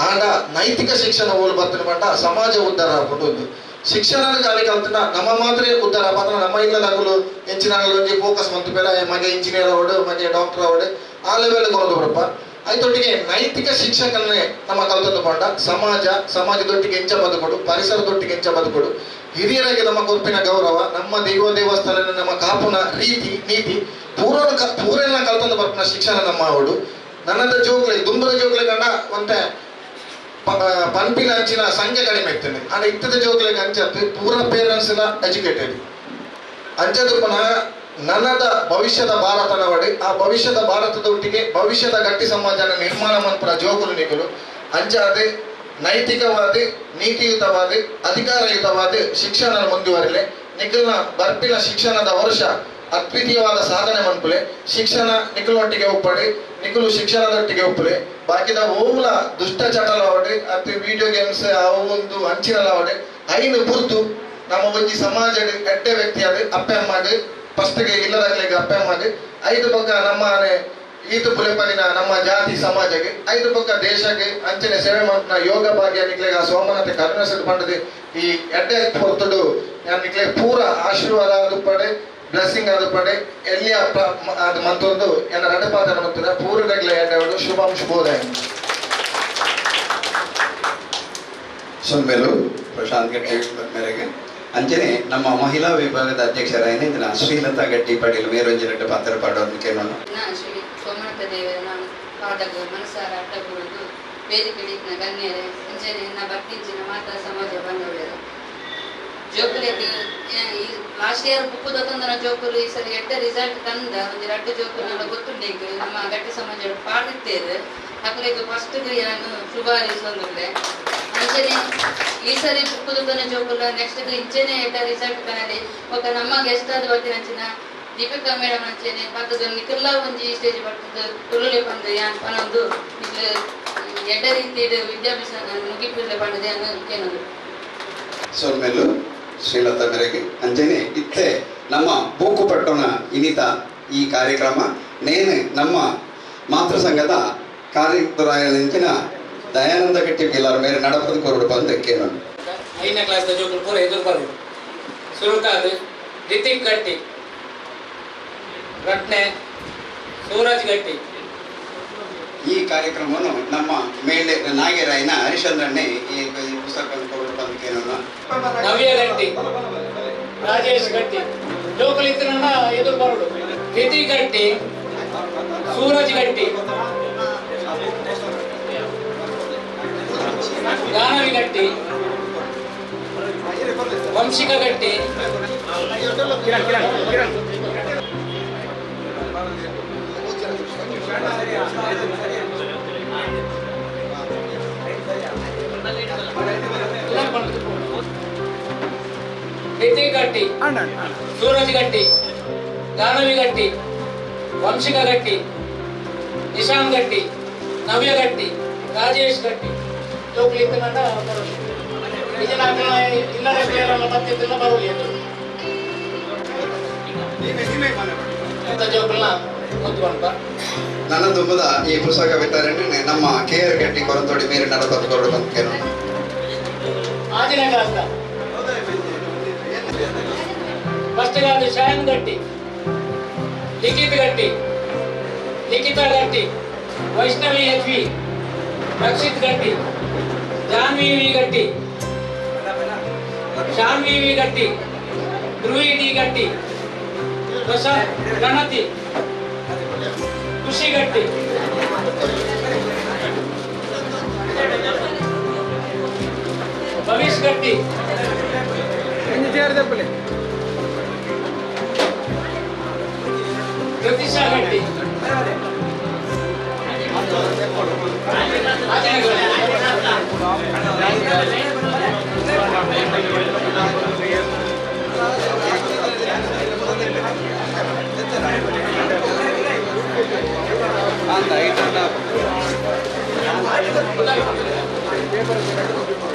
ಆಂಡ ನೈತಿಕ ಶಿಕ್ಷಣ ಓಲ್ ಬರ್ತೀನಿ ಬಂಡ ಸಮಾಜ ಉದ್ಧಾರ ಆಗ್ಬಿಟ್ಟು ಶಿಕ್ಷಣ ಗಾಳಿ ಅಂತ ನಮ್ಮ ಮಾತ್ರ ಉದ್ಧಾರ ಮಾತ್ರ ನಮ್ಮ ಇಲ್ಲದಾಗಲು ಹೆಚ್ಚಿನ ಫೋಕಸ್ ಮಂತ್ ಬೇಡ ಮಗೆ ಇಂಜಿನಿಯರ್ ಅವಡು ಮಗೆ ಡಾಕ್ಟರ್ ಅವಡು ಆ ಲೆವೆಲ್ ಕೊಡೋದು ಬರಪ್ಪ ಆಯ್ತೊಟ್ಟಿಗೆ ನೈತಿಕ ಶಿಕ್ಷಕನೇ ನಮ್ಮ ಕಲಿತದ್ದು ಪಾಠ ಸಮಾಜ, ಸಮಾಜದೊಟ್ಟಿಗೆ ಹೆಂಚ ಬದುಕೊಡು, ಪರಿಸರದೊಟ್ಟಿಗೆ ಹೆಂಚ ಬದುಕೊಡು. ಹಿರಿಯರಿಗೆ ನಮ್ಮ ಕೊರ್ಪಿನ ಗೌರವ, ನಮ್ಮ ದೈವ ದೇವಸ್ಥಾನ ನಮ್ಮ ಕಾಪುನ ರೀತಿ, ನೀತಿ ಪೂರ್ವ ಪೂರೆಲ್ಲ ಕಲ್ತಂದು ಬರ್ಪಿನ ಶಿಕ್ಷಣ ನಮ್ಮ ಅವಳು ನನ್ನದ ಜೋಗ್ಲಿ ದುಂಬದ ಜೋಗ್ಲಿ ಕಂಡ ಒಂತೆ ಪಂಪಿನ ಅಂಚಿನ ಸಂಖ್ಯೆ ಕಡಿಮೆ ಇರ್ತೇನೆ. ಆದ್ರೆ ಇತ್ತದ ಜೋಗ್ಲಿಗೆ ಅಂಚತ್ತು ಪೂರ ಪೇರೆಂಟ್ಸ್ ಎಲ್ಲ ಎಜುಕೇಟೆಡ್ ಅಂಚದ ಪುನಃ ನನ್ನದ ಭವಿಷ್ಯದ ಭಾರತ ಒಡೆ ಆ ಭವಿಷ್ಯದ ಭಾರತದ ಒಟ್ಟಿಗೆ ಭವಿಷ್ಯದ ಗಟ್ಟಿ ಸಮಾಜನ ನಿರ್ಮಾಣ ಮಂತ್ರ ಜೋಗುಲು ನಿಗುಲು ಅಂಚಾದೆ ನೈತಿಕವಾದಿ, ನೀತಿಯುತವಾದಿ, ಅಧಿಕಾರಯುತವಾದಿ ಶಿಕ್ಷಣ ಮುಂದುವರಿಲೆ ನಿಖಿಲ್ನ ಬರ್ಪಿನ ಶಿಕ್ಷಣದ ವರ್ಷ ಅದ್ವಿತೀಯವಾದ ಸಾಧನೆ ಮನ್ಪುಲೆ, ಶಿಕ್ಷಣ ನಿಖಲೊಟ್ಟಿಗೆ ಒಪ್ಪಡೆ ನಿಖಲು ಶಿಕ್ಷಣದೊಟ್ಟಿಗೆ ಒಪ್ಪಲೆ, ಬಾಕಿದ ಓಮ್ಲ ದುಷ್ಟ ಚಟಲ ಅತ್ತೆ ವಿಡಿಯೋ ಗೇಮ್ಸ್ ಅವು ಒಂದು ಅಂಚಿನಲಾವಡೆ ಐನು ಪುರ್ತು ನಮ್ಮ ಒಂಜಿ ಸಮಾಜ ಎಡ್ಡೆ ವ್ಯಕ್ತಿಯಾದ ಅಪ್ಪೆ ಅಮ್ಮಗೆ ಫಸ್ಟ್ಗೆ ಇಲ್ಲದಾಗಲೇ ಅಪ್ಪೆ ಮಾಡಿ, ಐದು ಪಕ್ಕ ನಮ್ಮ ಈತು ಪುಲೆಪಲಿನ ನಮ್ಮ ಜಾತಿ ಸಮಾಜಕ್ಕೆ, ಐದು ಪಕ್ಕ ದೇಶಕ್ಕೆ ಅಂಚನೆ ಸೇವೆ ಮಾಡ್ತಾ ಯೋಗ ಭಾಗ್ಯ ನಿಕ್ಲೆಗ ಸೋಮನಾಥ ಸಿಟ್ಟು ಪಂಡದೆ ಈ ಎಡ್ಡೆ ಹೊತ್ತುಡು ನಿಕ್ಲೆ ಪೂರ ಆಶೀರ್ವಾದ ಅದು ಪಡೆ ಬ್ಲೆಸ್ಸಿಂಗ್ ಅದು ಪಡೆ ಎಲ್ಲಿಯ ಅದು ಮಂತೊಂದು ಎನ್ನ ರಡಪಾದ ಪೂರ ಪೂರ್ವದಗ್ಲೆ ಎಡ್ಡೆ ಶುಭಂ ಶುಭೋದಯ ಸೊನ್ಮೇಲು ಪ್ರಶಾಂತ್ ಗಟ್ಟಿ ಮೇರೆಗೆ ಅಂಚನೆ ನಮ್ಮ ಮಹಿಳಾ ವಿಭಾಗದ ಅಧ್ಯಕ್ಷರ ಏನಿದ್ರ ಶ್ರೀಲತಾ ಗಟ್ಟಿ ಪಾಟೀಲ್ ಮೇರಂಜನ ರೆಡ್ಡು ಪಾತ್ರ ಪಾಡೋದಕ್ಕೆ ಕೇಳೋಣ. ಶ್ರೀ ಸೋಮನಾಥ ದೇವರ ಪಾದಗಳು ಮನಸಾರ ಅಡ್ಡಗೊಳ್ದು ವೇದಿಕೆ ಇಟ್ಟಿನ ಗಣ್ಯರೇ ಎನ್ನ ಬರ್ತಿಂಚಿನ ಮಾತಾ ಸಮಾಜ ಬಂದವರ ಜೋಕುಲೆಗ್ ಲಾಸ್ಟ್ ಇಯರ್ ಬುಕ್ಕು ತಂದನ ಜೋಕುಲು, ಈ ಸರಿ ಎಟ್ಟ ರಿಸಲ್ಟ್ ತಂದ ಒಂದು ಎರಡು ಜೋಕುಲೆಲ್ಲ ಗೊತ್ತುಂಡೆಗ್ ನಮ್ಮ ಗಟ್ಟಿ ಸಮಾಜ ಪಾಡಿತ್ತೇರು ಅಕ್ಲೆಗ್ ಫಸ್ಟ್ ನಾನು ಶುಭ ಹಾರೈಸೊಂದುಲ್ಲೆ ಅಂಚನೆ ಈ ಸರಿ ಬುಕ್ಕು ತಂದನ ಜೋಕುಲ್ಲ ನೆಕ್ಸ್ಟ್ ಇಂಚೆನೆ ಎಡ್ಡ ರಿಸಲ್ಟ್ ಕನಲಿ ఒక ನಮ್ಮ ಗೆಸ್ಟ್ ಆದ ಬರ್ತೀನಿ ಅಂಚಿನ ದೀಪಿಕಾ ಮೇಡಮ್ ಅಂಚೆನೆ ಪಕ್ಕದ ನಿಕಲ್ಲ ಒಂಜಿ ಸ್ಟೇಜ್ ಬರ್ತದ. ತುಳುಲೆ ಬಂದು, ಯಾನ್ ಪನೊಂದು ಇದು ಎಡ್ಡ ರೀತಿ ವಿದ್ಯಾಭ್ಯಾಸ ಮುಗಿಪಿರ್ಲೆ ಬಂದಿದೆ ಅನ್ನೋದು ಸೊಲ್ಮೆಲು ಶ್ರೀಲತಾ ಮೇರೆಗೆ, ಅಂಜನೆ, ಇತ್ತೆ, ನಮ್ಮ ಬೂಕು ಪಟ್ಟಣ, ಇನಿತ, ಈ ಕಾರ್ಯಕ್ರಮ, ನೇನು ನಮ್ಮ ಮಾತೃ ಕಾರ್ಯನಿಂಚಿನ ದಯಾನಂದ ಗಟ್ಟಿ ಎಲ್ಲರ ಮೇಲೆ ನಡಪದ ಕೊರಡು ಬಂದ ಕೇಳೋಣ ಐದನೇ ಕ್ಲಾಸ್ ಜೋಕುಲು ಪೂರ ಎದುರು ಬರು ಸುರುಕಾದು ರಿತಿಕ್ ಗಟ್ಟಿ ರಟ್ನೆ ಸೂರಜ್ ಗಟ್ಟಿ. ಈ ಕಾರ್ಯಕ್ರಮವನ್ನು ನಮ್ಮ ಮೇಲೆ ನಾಗೇರಾಯನ ಹರಿಶ್ಚಂದ್ರನ್ನೇ ಈ ಪುಸ್ತಕವನ್ನು ಕೊರಡು ಬಂದು ಕೇಳೋಣ ನವ್ಯ ಗಟ್ಟಿ. ರಾಜೇಶ್ ಗಟ್ಟಿ. ಜೋಕುಲು ಇತ್ತಿನ ಎದುರು ಬರೋದು ರಿತಿಕ್ ಗಟ್ಟಿ. ಸೂರಜ್ ಗಟ್ಟಿ. ಗಾನವಿ ಗಟ್ಟಿ ವಂಶಿಕ ಗಟ್ಟಿ ಸೂರಜ್ ಗಟ್ಟಿ ಗಾನವಿ ಗಟ್ಟಿ ವಂಶಿಕ ಗಟ್ಟಿ ನಿಶಾಂತ್ ಗಟ್ಟಿ ನವ್ಯ ಗಟ್ಟಿ ರಾಜೇಶ್ ಗಟ್ಟಿ ಜೋಕುಲು ಇತ್ತಿನ ಇದನ್ನ ಇಲ್ಲದ ಬೇರೆಲ್ಲ ಬರ್ತಿದ್ದಲ್ಲ ಬಂತ ನನ್ನ ತುಂಬದ ಈ ಪುಸ್ತಕ ವಿತರಣೆ ನಮ್ಮ ಕೆ ಆರ್ ಗಟ್ಟಿ ಕೊರತೋಡಿ ಮೇಲೆ ನಡಪದ ಕೊರಡು ಬಂದು ಕೇಳೋಣ. ಆದಿನ ಕ್ಲಾಸ್ ಫಸ್ಟ್ ಕಾದು ಶಯನ್ ಗಟ್ಟಿ ಲಿಖಿತ್ ಗಟ್ಟಿ ಲಿಖಿತ ಗಟ್ಟಿ ವೈಷ್ಣವಿ ಎಚ್ ವಿ ರಕ್ಷಿತ್ ಗಟ್ಟಿ ಜಾನ್ವಿ ವಿ ಗಟ್ಟಿ ಶಾನ್ವಿ ವಿ ಗಟ್ಟಿ ಧ್ರುವಿ ಡಿ ಗಟ್ಟಿ ಪ್ರಶಾಂತ್ ಗಣತಿ ಖುಷಿ ಗಟ್ಟಿ ಭವಿಷ್ ಗಟ್ಟಿ ಪ್ರತಿಶಾ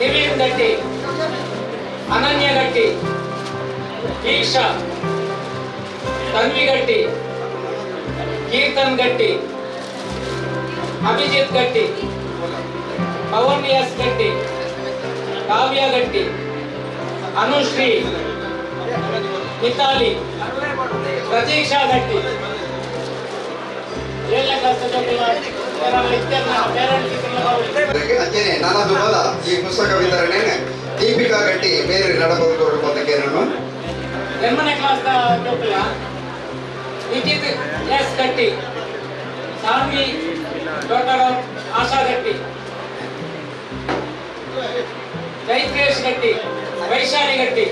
ನಿವೀನ್ ಗಟ್ಟಿ ಅನನ್ಯ ಗಟ್ಟಿ ಈಶಾ ತನ್ವಿ ಗಟ್ಟಿ ಕೀರ್ತನ್ ಗಟ್ಟಿ ಅಭಿಜಿತ್ ಗಟ್ಟಿ ಪವನ್ ಎಸ್ ಗಟ್ಟಿ ಕಾವ್ಯ ಗಟ್ಟಿ ಅನುಶ್ರೀ ಮಿತಾಲಿ ಪ್ರತೀಕ್ಷಾ ಗಟ್ಟಿ ಎಲ್ಲ ಕ್ಲಾಸ್ ಅಂಜನೆ ನನ್ನ ದುಮದ ಈ ಪುಸ್ತಕ ವಿತರಣೆ ದೀಪಿಕಾ ಗಟ್ಟಿ ಬೇರೆ ನಡಬದುಕೋರು ನಾನು ಎರಡನೇ ಕ್ಲಾಸ್ ನಿಖಿತ್ ಎಸ್ ಗಟ್ಟಿ ಸಾಮಿ ಡಾಕ್ಟರ್ ಆಶಾ ಗಟ್ಟಿ ಚೈತ್ರೇಶ್ ಗಟ್ಟಿ, ವೈಶಾಲಿ ಗಟ್ಟಿ,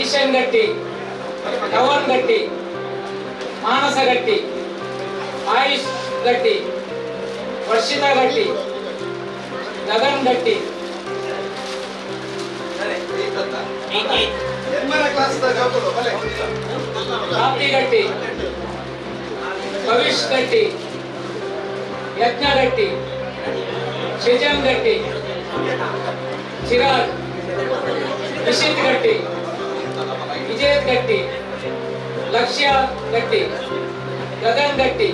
ಈಶನ್ ಗಟ್ಟಿ ಕವನ್ ಗಟ್ಟಿ, ಮಾನಸ ಗಟ್ಟಿ, ಆಯುಷ್ ಗಟ್ಟಿ ವರ್ಷಿತಾ ಗಟ್ಟಿ ಗಗನ್ ಗಟ್ಟಿ ಪ್ರಾಪ್ತಿ ಗಟ್ಟಿ ಭವಿಷ್ ಗಟ್ಟಿ ಯಜ್ಞ ಗಟ್ಟಿ ಸೃಜನ್ ಗಟ್ಟಿ ಚಿರಾಗ್ ನಿಶಿತ್ ಗಟ್ಟಿ ವಿಜಯತ್ ಗಟ್ಟಿ ಲಕ್ಷ್ಯ ಗಟ್ಟಿ ಗಗನ್ ಗಟ್ಟಿ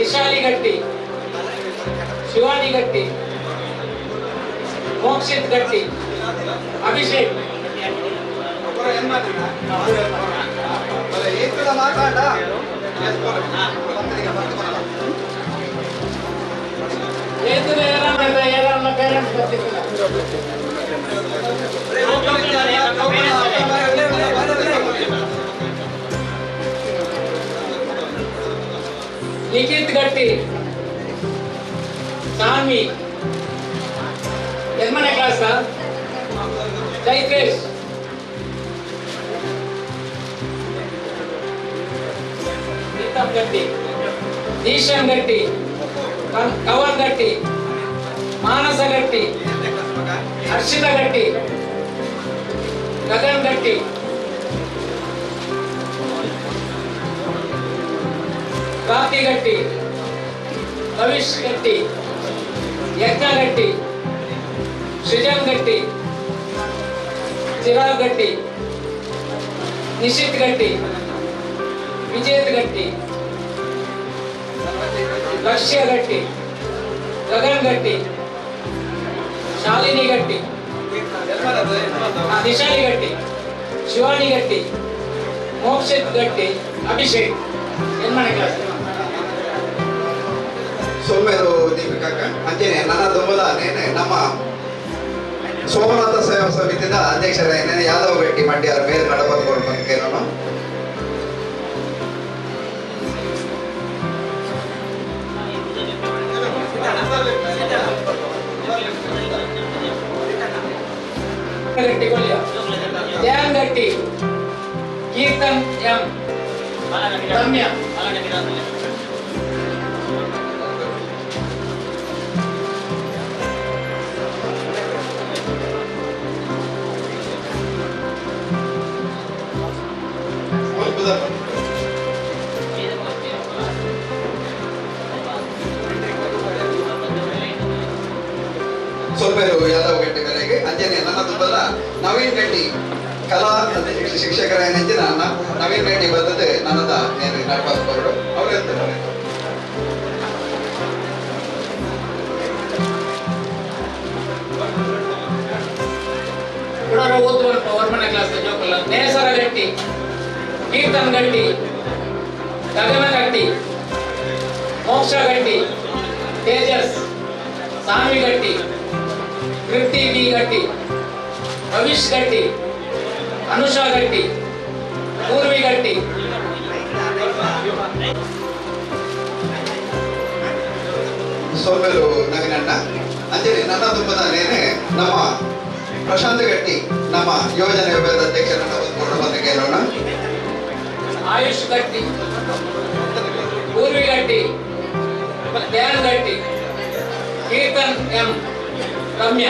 ನಿಶಾಲಿ ಗಟ್ಟಿ ಶಿವಾನಿ ಗಟ್ಟಿ ಮೋಕ್ಷಿತ್ ಗಟ್ಟಿ ಅಭಿಷೇಕ್ ಏತದ ಏರಾಮ ಏರಾಮ ಪೇರೆಂಟ್ಸ್ ಬರ್ತಿಲ್ಲ ನಿಖಿತ್ ಗಟ್ಟಿ ಸಾನ್ವಿ ಎಲ್ಮನೆ ಕ್ಲಾಸ್ ಚೈತ್ರೇಶ್ ಪ್ರೀತಮ್ ಗಟ್ಟಿ ಈಶನ್ ಗಟ್ಟಿ ಕನ್- ಕವನ್ ಗಟ್ಟಿ ಮಾನಸ ಗಟ್ಟಿ ಕಾಫಿ ಗಟ್ಟಿ ಭವಿಷ್ ಗಟ್ಟಿ ಯಜ್ಞ ಗಟ್ಟಿ ಸೃಜನ್ ಗಟ್ಟಿ ಚಿರಾಗ್ ಗಟ್ಟಿ ನಿಶಿತ್ ಗಟ್ಟಿ ವಿಜೇತ್ ಗಟ್ಟಿ ಲಕ್ಷ್ಯ ಗಟ್ಟಿ ಗಗನ್ ಗಟ್ಟಿ ಶಾಲಿನಿ ಗಟ್ಟಿ ನಿಶಾಲಿ ಗಟ್ಟಿ ಶಿವಾನಿ ಗಟ್ಟಿ ಮೋಕ್ಷಿತ್ ಗಟ್ಟಿ ಅಭಿಷೇಕ್ ಏನ್ ಕ್ಲಾಸ್. ಸೊಮ್ಮೆರು ದೀಪಿಕಾಕ ಅಂಜನೆ ನನ್ನ ದುಮ್ಮದ ನೇನೆ ನಮ್ಮ ಸೋಮನಾಥ ಸೇವಾ ಸಮಿತಿದ ಅಧ್ಯಕ್ಷರೇನೆ ಯಾದವ್ ಗಟ್ಟಿ ಮಂಡ್ಯರ ಬೇರೆ ನಡಬದುಕೋರು ಬಂದಕೇನನ್ನು ಗಟ್ಟಿ ಕೊಲ್ಯ ಧ್ಯಾನ್ ಗಟ್ಟಿ ಕೀರ್ತನ್ ಎಂ ರಮ್ಯ ಸೊಮ್ಮೆರು ಯಾದವ್ ಗಟ್ಟಿ ಬೆಲೆಗೆ ಅಂಜನೆ ನನ್ನ ದುಮ್ಮದ ನವೀನ್ ಗಟ್ಟಿ ಕಲಾ ಶಿಕ್ಷಕರ ನನ್ನ ನವೀನ್ ಗಟ್ಟಿ ಬಂದದ್ದು ನನ್ನದ ಏನು ನಡಬದುಕೋರು ಅವ್ರು ಹೇಳ್ತಾರೆ ಕುಡರ ಒಂಬನೇ ಕ್ಲಾಸ್ ಜೋಕಲ್ಲ ನೇಸರ ಗಟ್ಟಿ ಕೀರ್ತನ್ ಗಟ್ಟಿ ಗಗನ ಗಟ್ಟಿ ಮೋಕ್ಷ ಗಟ್ಟಿ ತೇಜಸ್ ಸಾಮಿ ಗಟ್ಟಿ ಕೃತಿ ಬಿ ಗಟ್ಟಿ ಭವಿಷ್ ಗಟ್ಟಿ ಅನುಷ ಗಟ್ಟಿ ಪೂರ್ವಿ ಗಟ್ಟಿ ಸೋಮೆರು ನವೀನಣ್ಣ ಅಂಜಲಿ, ನನ್ನ ನೇನೆ, ನಮ್ಮ ಪ್ರಶಾಂತ್ ಗಟ್ಟಿ ನಮ್ಮ ಯೋಜನೆ ವಿಭಾಗದ ಅಧ್ಯಕ್ಷರನ್ನ ಕೇಳೋಣ ಆಯುಷ್ ಗಟ್ಟಿ ಪೂರ್ವಿ ಗಟ್ಟಿ ಧ್ಯಾನ್ ಗಟ್ಟಿ ಕೀರ್ತನ್ ಎಂ ರಮ್ಯ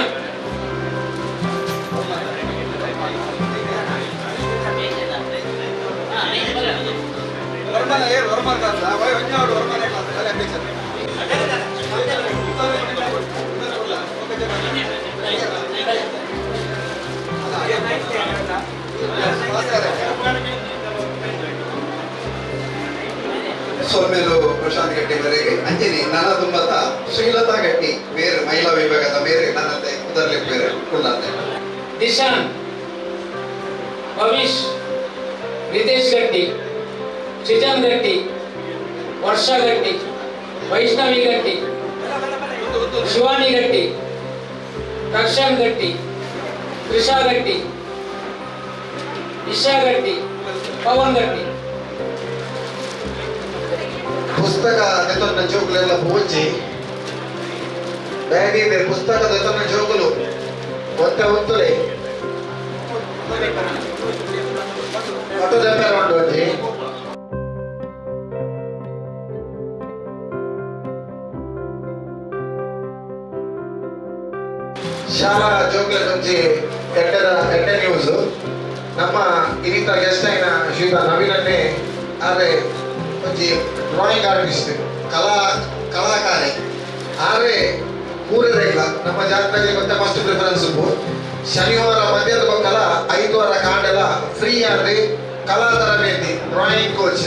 ವರ್ಮ ಸೊಲ್ಮೇಲು ಪ್ರಶಾಂತ್ ಗಟ್ಟಿ ವರೆಗೆ ಅಂಜನಿ ನನ್ನ ತುಂಬತ್ತ ಶ್ರೀಲತಾ ಗಟ್ಟಿ, ಬೇರೆ ಮಹಿಳಾ ವಿಭಾಗದ ಬೇರೆ ನನ್ನ ಕುದರ್ಲಿ ಬೇರೆ ಕುಳ್ಳಂತೆ. ದಿಶಾನ್ ಭವಿಷ್ ರಿತೇಶ್ ಗಟ್ಟಿ ಸೃಜನ್ ಗಟ್ಟಿ, ವರ್ಷ ಗಟ್ಟಿ, ವೈಷ್ಣವಿ ಗಟ್ಟಿ, ಶಿವಾನಿ ಗಟ್ಟಿ, ರಕ್ಷನ್ ಗಟ್ಟಿ, ತ್ರಿಷಾ ಗಟ್ಟಿ, ಇಶಾ ಗಟ್ಟಿ, ಪವನ್ ಗಟ್ಟಿ. ಪುಸ್ತಕ ದೆತೊನ್ನ ಜೋಕುಲೆಲ್ಲ ಪೋಂಜಿ ಬೇಡೀದೆ ಪುಸ್ತಕ ದೆತೊನ್ನ ಜೋಕುಲು ಒಂತೆ ಉಂತುಲೆ ಅಟು ದೆಪ್ಪೆರ ಉಂಡು ಶಾಲಾ ಜೋಕುಲೆ ಒಂಜಿ ಎಡ್ಡೆದ ಎಡ್ಡೆ ನ್ಯೂಸ್ ನಮ್ಮ ಇನ್ನಿತ ಗೆಸ್ಟ್ ಆಯ್ನ ಶ್ರೀತ ನವೀನನ್ನೇ, ಆದರೆ ಒಂಜಿ ಡ್ರಾಯಿಂಗ್ ಆರ್ಟಿಸ್ಟ್ ಕಲಾ, ಕಲಾಕಾರೆ. ಆದರೆ ಕೂರರೇಗ ನಮ್ಮ ಜಾತ್ರೆಗೆ ಮತ್ತೆ ಫಸ್ಟ್ ಪ್ರಿಫರೆನ್ಸ್ ಶನಿವಾರ ಮಧ್ಯಾಹ್ನ ಗೊತ್ತಲ್ಲ ಐದು ವಾರ ಕಾಂಡೆಲ್ಲ ಫ್ರೀ ಆದ್ರೆ ಕಲಾ ತರಬೇತಿ ಡ್ರಾಯಿಂಗ್ ಕೋಚ್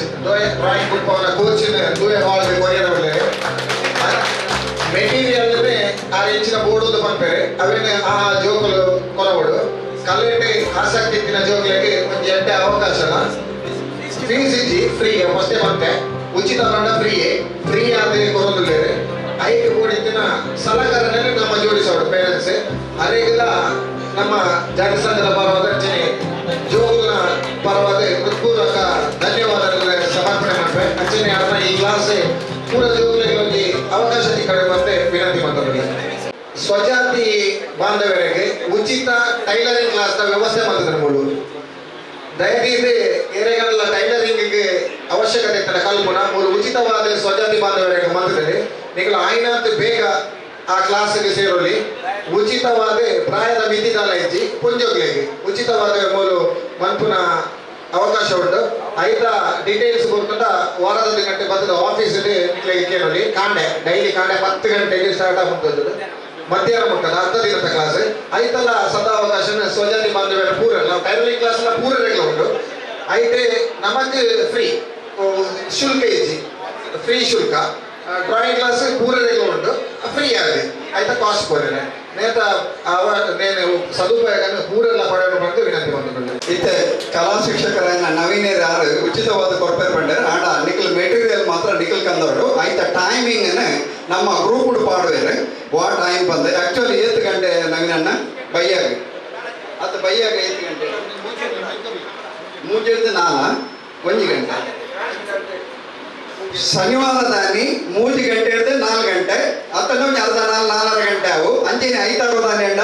ಡ್ರಾಯಿಂಗ್ ಕುಟ್ಪವನ ಕೋಚ್ ದೂಯ ಹಾಲ್ಗೆ ಕೊಯ್ಯರವಲ್ಲೇ ಮೆಟೀರಿಯಲ್ ಆ ಹೆಚ್ಚಿನ ಬೋರ್ಡ್ ಒಂದು ಬಂದರೆ ಅವೇನೆ ಆ ಜೋಕುಲು ಕೊನವಡು ಕಲೆಗೆ ಆಸಕ್ತಿ ಇತ್ತಿನ ಜೋಕುಲಿಗೆ ಒಂದು ಎಡ್ಡೆ ಅವಕಾಶನ ಫೀಸ್ ಇಜ್ಜಿ ಮತ್ತೆ ಉಚಿತ ಬಂಡ ಫ್ರೀ ಫ್ರೀ ಆದ ಕೊರೊಂದುಲ್ಲೇರೆ ಐದು ಕೂಡಿತ್ತಿನ ಸಲಕರಣೆ ನಮ್ಮ ಜೋಡಿಸೋರು ಪೇರೆಂಟ್ಸ್ ಅರೆಗೆಲ್ಲ ನಮ್ಮ ಜನಸಂಘದ ಪರವಾದ ರಚನೆ. ಜೋಗುಲ್ನ ಪರವಾದ ಹೃತ್ಪೂರ್ವಕ ಧನ್ಯವಾದಗಳ ಸಮರ್ಪಣೆ ಮಾಡ್বে ರಚನೆ ಅದನ್ನ ಈ ಕ್ಲಾಸ್ ಪೂರ ಜೋಗುಲಿಗೆ ಒಂದು ಅವಕಾಶ ಕಡೆ ಮತ್ತೆ ವಿನಂತಿ ಮಾಡ್ತಾರೆ ಸ್ವಜಾತಿ ಬಾಂಧವರಿಗೆ ಉಚಿತ ಟೈಲರಿಂಗ್ ಕ್ಲಾಸ್ ವ್ಯವಸ್ಥೆ ಮಾಡಿದ್ರೆ ಮೂರು. ದಯವಿಟ್ಟು ಏರೆಗಲ್ಲ ಟೈಲರಿಂಗ್ಗೆ ಅವಶ್ಯಕತೆ ತನ್ನ ಕಲ್ಪನ ಒಂದು ಉಚಿತವಾದ ಸ್ವಜಾತಿ ಬಾಂಧವರಿಗೆ ಮಾಡಿದರೆ ನೀವು ಆಯ್ನಾತ್ ಬೇಗ ಆ ಕ್ಲಾಸ್ಗೆ ಸೇರಲಿ. ಉಚಿತವಾದ ಪ್ರಾಯದ ಮಿತಿ ಇಜ್ಜಿ, ಪುಂಜೋಗ್ಲಿಗೆ. ಉಚಿತವಾದ ಮೂಲು ಮನ್ಪುನ ಅವಕಾಶ ಉಂಟು. ಐದ ಡೀಟೇಲ್ಸ್ ಕೊಡ್ಕೊಂಡ ವಾರದ ಗಂಟೆ ಬಂದ ಆಫೀಸ್ ಕೇಳಲಿ ಕಾಂಡೆ ಡೈಲಿ ಕಾಂಡೆ ಹತ್ತು ಗಂಟೆಗೆ ಸ್ಟಾರ್ಟ್ ಆಗುತ್ತದೆ ಮಧ್ಯಾಹ್ನ ಮುಟ್ಟದ ಅರ್ಧ ದಿನದ ಕ್ಲಾಸ್ ಐತಲ್ಲ ಸದಾವಕಾಶ ಸ್ವಜಾತಿ ಬಾಂಧವ್ಯ ಪೂರ ನಾವು ಟೈಲರಿಂಗ್ ಕ್ಲಾಸ್ ಎಲ್ಲ ಪೂರ ರೆಗ್ಲ ಉಂಟು ಐತೆ ನಮಗೆ ಫ್ರೀ ಶುಲ್ಕ ಇಜ್ಜಿ ಫ್ರೀ ಶುಲ್ಕ. ಡ್ರಾಯಿಂಗ್ ಕ್ಲಾಸ್ ಪೂರ ರೆಗ್ಲ ಉಂಟು. ಫ್ರೀ ಆಗಿದೆ. ಆಯ್ತಾ ಕಾಸ್ಟ್ ಕೊಡ್ತಾರೆ ನೇತ, ಅವ, ನೇನು ಸದುಪಯೋಗ ಪೂರೆಲ್ಲ ಪಡೆಯಲು ಬಂದು ವಿನಂತಿ ಮಾಡಿಕೊಂಡು ಇತ್ತೆ, ಕಲಾ ಶಿಕ್ಷಕರನ್ನ ನವೀನೇರ್ ಯಾರು, ಉಚಿತವಾದ ಕೊಡ್ಪೇರ್ ಪಂಡರ್ ಆಡ ನಿಖಲ್ ಮೆಟೀರಿಯಲ್ ಮಾತ್ರ ನಿಖಲ್ ಕಂದವರು. ಆಯ್ತ ಟೈಮಿಂಗ್ ನಮ್ಮ ಗ್ರೂಪ್ ಪಾಡುವೇರು ವಾ ಟೈಮ್ ಬಂದೆ. ಆಕ್ಚುಲಿ ಏತ್ ಗಂಟೆ ನವೀನಣ್ಣ ಬೈಯಾಗ. ಅದು ಬೈಯಾಗ ಏತ್ ಗಂಟೆ. ಮೂಜಿಡ್ದು ನಾಲ ಒಂಜಿ ಗಂಟೆ ಶನಿವಾರ ದಾನಿ ಮೂಜಿ ಗಂಟೆ ಹಿಡಿದು ನಾಲ್ಕು ಗಂಟೆ ಅತ್ತನ್ನು ಅರ್ಧ ನಾಲ್ ನಾಲ್ಕರ ಗಂಟೆ ಅವು ಅಂಚಿನ ಐತಾರು ದಾನಿ ಅಂಡ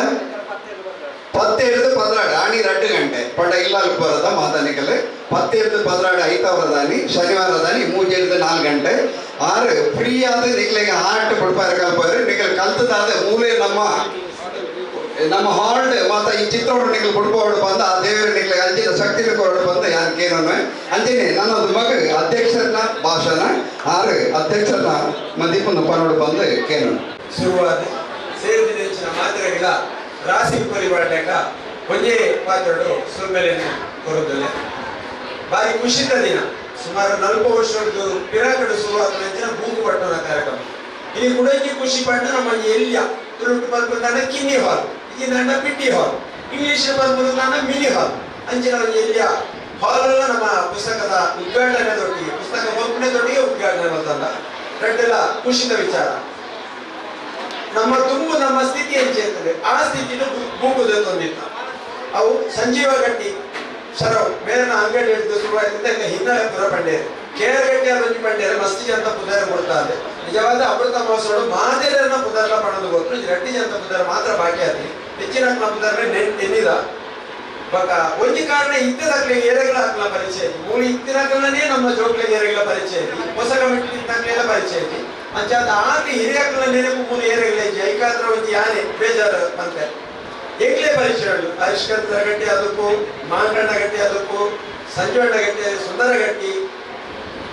ಪತ್ತು ಹಿಡಿದು ಪದ್ರಾಡು ಆಣಿ ಎರಡು ಗಂಟೆ ಪಂಡ ಇಲ್ಲಾಲ್ ಬರದ ಮಾತಾನಿಕಲ್ ಪತ್ತು ಹಿಡಿದು ಪದ್ರಾಡು ಐತಾವರ ದಾನಿ ಶನಿವಾರ ದಾನಿ ಮೂಜಿ ಹಿಡಿದು ನಾಲ್ಕು ಗಂಟೆ ಆರು ಫ್ರೀ ಆದ ನಿಕ್ಲಿಗೆ ಹಾರ್ಟ್ ಬಿಡ್ಪಾರ ಕಲ್ಪಾರು ನಿಖಲ್ ಕಲ್ತದಾದ ಮೂಲೆ ನಮ್ಮ ನಮ್ಮ ಹಾರ್ಡ್ ಮಾತ ಈ ಚಿತ್ರವನ್ನು ನಿಗಳು ಬಿಡ್ಬೋಡು ಬಂದ ಆ ದೇವರ ನಿಕ್ಲಿಗೆ ಅಂಚಿನ ಶಕ್ತಿ ಕೊರಡು ಬಂದ ಯಾರು ಕೇನೋನು ನನ್ನ ಮಗ ಅಧ್ಯಕ್ಷರನ್ನ ಭಾಷಣ, ಆರು ಅಧ್ಯಕ್ಷರನ್ನ ಮದಿಪನ್ನು ಪರೋಡು ಬಂದು ಕೇನು ಶುರುವಾದ ಹೆಚ್ಚಿನ ಮಾತ್ರೆಗಳ ರಾಶಿ ಪರಿಪಾಠಕ ಒಂದೇ ಪಾತ್ರಗಳು ಸುಮ್ಮನೆ ಕೊರದಲ್ಲ. ಬಾರಿ ಖುಷಿದ ದಿನ. ಸುಮಾರು ನಾಲ್ಕು ವರ್ಷದ್ದು ಪಿರಾಕಡು ಶುರುವಾದ ನಂತರ ಭೂಮಿ ಪಟ್ಟಣ ಕಾರ್ಯಕ್ರಮ. ಇಲ್ಲಿ ಕುಡಂಗಿ ಖುಷಿ ಪಟ್ಟ ನಮ್ಮ ಎಲ್ಲಿಯ? ತುಳುಟು ಬರ್ಬಂದಾನ ಕಿನ್ನಿ ಹಾಲ್. ಇದನ್ನ ಪಿಟ್ಟಿ ಹಾಲ್ ಇಂಗ್ಲಿಷ್ ಬರ್ಬಂದಾನ ಮಿನಿ ಹಾಲ್ ಅಂಜಿನ ಎಲ್ಲಿಯ? ಹಾಲ್ ಎಲ್ಲ ನಮ್ಮ ಪುಸ್ತಕದ ಉದ್ಘಾಟನೆ ದೊಡ್ಡಿಗೆ ಪುಸ್ತಕ ಒಪ್ಪಣೆದೊಟ್ಟಿಗೆ ಉದ್ಘಾಟನೆ ಬಂತಲ್ಲ. ರೆಡ್ಡೆಲ್ಲ ಖುಷಿದ ವಿಚಾರ. ನಮ್ಮ ತುಂಬು ನಮ್ಮ ಸ್ಥಿತಿ ಹೆಂಚಿರ್ತದೆ ಆ ಸ್ಥಿತಿನ ಬೂಗುದ ತಂದಿತ್ತ ಅವು ಸಂಜೀವ ಗಟ್ಟಿ ಸರವ್ ಮೇಲಿನ ಅಂಗಡಿ ಹಿಡಿದು ಶುರುವಾಯಿತ ಹಿನ್ನೆಲೆ ಪುರ ಪಂಡೇರು ಕೇರ ಗಟ್ಟಿ ಅದೊಂದು ಪಂಡೇರು ಮಸ್ತಿ ಅಂತ ಪುದರ ಕೊಡ್ತಾರೆ ನಿಜವಾದ ಅಮೃತ ಮಹೋತ್ಸವ ಮಾದೇರನ್ನ ಪುದರ್ಲ ಮಾಡೋದು ಗೊತ್ತು. ರೆಡ್ಡಿ ಜಂತ ಪುದರ ಮಾತ್ರ ಬಾಕಿ ಆದ್ರಿ. ಹೆಚ್ಚಿನ ಪುದರ್ನ ನೆನ್ನಿದ ಬಕ ಒಂಜಿ ಕಾರಣ ಇದ್ದದಾಗ್ಲಿಗೆ ಏರೆಗಳ ಹಾಕ್ಲ ಪರಿಚಯ ಐತಿ ಮೂಲ ಇತ್ತಿನಾಗಲನೇ ನಮ್ಮ ಜೋಕ್ಲಿಗೆ ಏರಗಳ ಪರಿಚಯ ಐತಿ ಹೊಸ ಕಮಿಟಿ ಇದ್ದಂಗೆಲ್ಲ ಪರಿಚಯ ಐತಿ ಅಂಚಾದ ಆಗಿ ಹಿರಿಯಕ್ಕಲ ನೆನಪು ಮೂಲ ಏರಗಳ ಐತಿ. ಐಕಾದ್ರ ಒಂಜಿ ಯಾನೆ, ಬೇಜಾರು ಅಂತೆ ಏಕ್ಲೇ ಪರಿಚಯಗಳು ಹರಿಶ್ಕಂದ್ರ ಗಟ್ಟಿ ಅದಕ್ಕೂ ಮಾಂಗಣ್ಣ ಗಟ್ಟಿ ಅದಕ್ಕೂ ಸಂಜುವಣ್ಣ ಗಟ್ಟಿ, ಸುಂದರ ಗಟ್ಟಿ,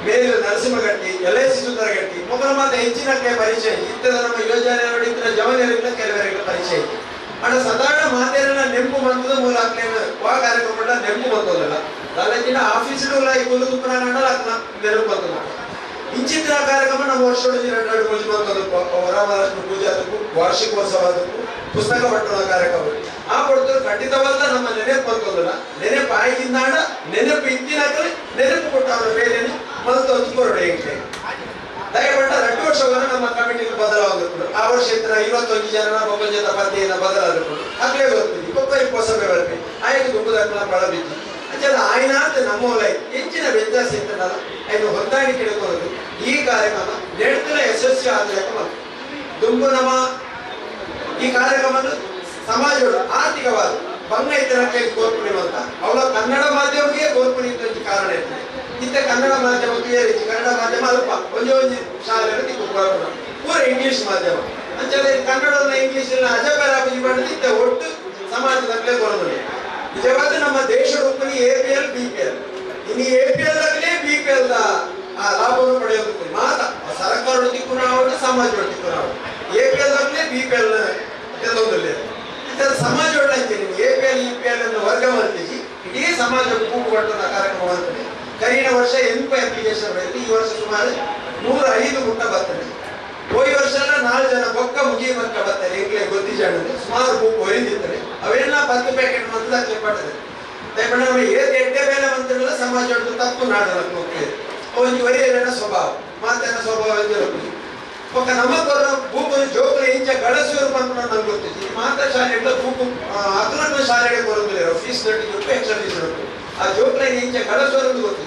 ಮೇಲು ನರಸಿಂಹಗಟ್ಟಿ ಎಲ್ ಐ ಸುಂದರ ಗಟ್ಟಿ. ಮೊದಲ ಮಾತ್ರ ಹೆಚ್ಚಿನ ಪರಿಚಯ. ಇತ್ತದ ನಮ್ಮ ಯೋಜನೆ ನೋಡಿದ್ರೆ ಜವನಿಯರಿಗಿಂತ ಕೆಲವರಿಗೆ ಪರಿಚಯ. ಐತಿ ಅಣ್ಣ, ಸಾಧಾರಣ ಮಾತೇನ ನೆಂಪು ಬಂದದ ಮೂಲ ಹಾಕ್ಲೇನ ವಾ ಕಾರ್ಯಕ್ರಮ ನೆಂಪು ಬಂತದಲ್ಲ ದಾದಾಜಿನ ಡೋಲ ಈ ಕುಲು ತುಪ್ಪನ ಅಕ್ಕ ನೆನಪು ಬಂದದ ಇಂಚಿನ ಕಾರ್ಯಕ್ರಮ ನಮ್ಮ ವರ್ಷದ ಎರಡು రోజు ಬಂದದ ವರಮಹಾಲಕ್ಷ್ಮಿ ಪೂಜೆ ಅದಕ್ಕೂ ವಾರ್ಷಿಕೋತ್ಸವ ಅದಕ್ಕೂ ಪುಸ್ತಕ ಪಟ್ಟಣ ಕಾರ್ಯಕ್ರಮ. ಆ ಕೊಡ್ತಾರೆ ಖಂಡಿತವಲ್ಲ ನಮ್ಮ ನೆನಪು ಬಂದೋದಲ್ಲ ನೆನಪು ಆಗಿಂದಾಡ ನೆನಪು ಇದ್ದಿನಾಗಲೇ ನೆನಪು ಕೊಟ್ಟ ಅವರ ಬೇರೆನೆ ಮೊದಲು ಹೊಚ್ಕೊರಡೆ ಹೆಂಗೆ ದಯಪಟ್ಟ ಎರಡು ವರ್ಷವನ್ನು ನಮ್ಮ ಕಮಿಟಿಗೆ ಬದಲಾಗುತ್ತೆ ಆ ವರ್ಷ ಇತರ ಐವತ್ತೊಂದು ಜನ ಒಬ್ಬ ಜನ ಪದ್ಯೆಯನ್ನ ಬದಲಾಗಬೇಕು ಆಗ್ಲೇ ಬರ್ತೀವಿ ಒಬ್ಬ ಹೊಸಬೆ ಬರ್ತೀವಿ ಆಯ್ತು ದುಬ್ಬದ ಬಳಬಿದ್ದು ಅಂಚಲ್ಲ ಅಂತ ನಮ್ಮೋಲೈ ಹೆಚ್ಚಿನ ವ್ಯತ್ಯಾಸ ಇತ್ತಲ್ಲ ಅದನ್ನು ಹೊಂದಾಣಿಕೆ ಹಿಡ್ಕೊಳ್ಳೋದು ಈ ಕಾರ್ಯಕ್ರಮ ನೆಡ್ತಿನ ಯಶಸ್ವಿ ಆದ್ರೆ ದುಂಬು ನಮ್ಮ ಈ ಕಾರ್ಯಕ್ರಮ ಸಮಾಜಗಳು ಆರ್ಥಿಕವಾದ ಭಂಗ ಇತರಕ್ಕೆ ಕೋರ್ಪುಣಿವಂತ ಅವಳ ಕನ್ನಡ ಮಾಧ್ಯಮಕ್ಕೆ ಕೋರ್ಪುಣಿ ಕಾರಣ ಇರ್ತದೆ. ಇತ್ತ ಕನ್ನಡ ಮಾಧ್ಯಮಕ್ಕೆ ಕ್ಲಿಯರ್ ಇತ್ತು ಕನ್ನಡ ಮಾಧ್ಯಮ ಅಲ್ಪ, ಒಂದೇ ಒಂದು ಶಾಲೆ ಪೂರ ಇಂಗ್ಲಿಷ್ ಮಾಧ್ಯಮ. ಅಂಚನೆ ಕನ್ನಡ ಇಂಗ್ಲಿಷ್ ಅಜಬರಾಬಿ ಮಾಡಿದ್ರೆ ಇಂಥ ಒಟ್ಟು ಸಮಾಜದಲ್ಲೇ ಬರೋದಿಲ್ಲ. ನಿಜವಾದ ನಮ್ಮ ದೇಶ rupee A P L B P L ಇನ್ನು ಎ ಪಿ ಎಲ್ ಆಗಲೇ ಬಿ ಪಿ ಎಲ್ ಆ, ಲಾಭವನ್ನು ಪಡೆಯೋದಕ್ಕೆ ಮಾತ್ರ ಸರ್ಕಾರ ದಿಕ್ಕು ನಾವು ಸಮಾಜದ ದಿಕ್ಕು ನಾವು. ಎ ಪಿ ಎಲ್ ಆಗಲೇ ಬಿ ಪಿ ಎಲ್ ಕೆಲವೊಂದಿಲ್ಲ ಸಮಾಜ ಒಳ್ಳೆ A P L E P L ಅನ್ನು ವರ್ಗ ಮಾಡ್ತೀವಿ ಇಡೀ ಸಮಾಜ ಕೂಗು ಕಾರ್ಯಕ್ರಮ ಮಾಡ್ತದೆ ಕರೀನ ವರ್ಷ ಎಂ ಪಿ ಅಪ್ಲಿಕೇಶನ್ಗಳಲ್ಲಿ ಈ ವರ್ಷ ಸುಮಾರು ನೂರ ಐದು ಮುಟ್ಟ ಬರ್ತದೆ. ಹೋಯ್ ವರ್ಷ ನಾಲ್ಕು ಜನ ಪಕ್ಕ ಮುಗಿ ಮಟ್ಟ ಬರ್ತಾರೆ ಈಗಲೇ ಗೊತ್ತಿ ಜಾಡದೆ ಸುಮಾರು ಬುಕ್ ಹೊಯ್ದಿರ್ತಾರೆ ಅವೆಲ್ಲ ಪತ್ತು ಪ್ಯಾಕೆಟ್ ಮೊದಲು ಅಕ್ಷೆ ಪಡ್ತದೆ ದಯಪಣ್ಣ ಏದು ಎಡ್ಡೆ ಮೇಲೆ ಬಂದಿರಲ್ಲ ಸಮಾಜ ತಪ್ಪು ನಾಡಲ್ಲ ಮಕ್ಕಳಿಗೆ ಅವನಿಗೆ ವರಿಯಲ್ಲ ಸ್ವಭಾವ. ಮಾತನ್ನ ಸ್ವಭಾವ ಇರಬೇಕು ಒಕ್ಕ ನಮ್ಮದರ ಬೂಕು ಜೋಕುಲ ಇಂಚ ಗಡಸೂರು ಪಂಪನ ನಂಗೆ ಗೊತ್ತಿದೆ ಮಾತ್ರ ಶಾಲೆ ಬೂಕು ಅತುಲನ ಶಾಲೆಗೆ ಬರುವುದಿಲ್ಲ ಫೀಸ್ ಕಟ್ಟಿದ್ರು ಎಕ್ಸ್ಟ್ರಾ ಫೀಸ್ ಇರುತ್ತೆ. ಆ ಜೋಕ್ಲೈನ ಇಂಚ ಗಡಸೂರು ಗೊತ್ತು.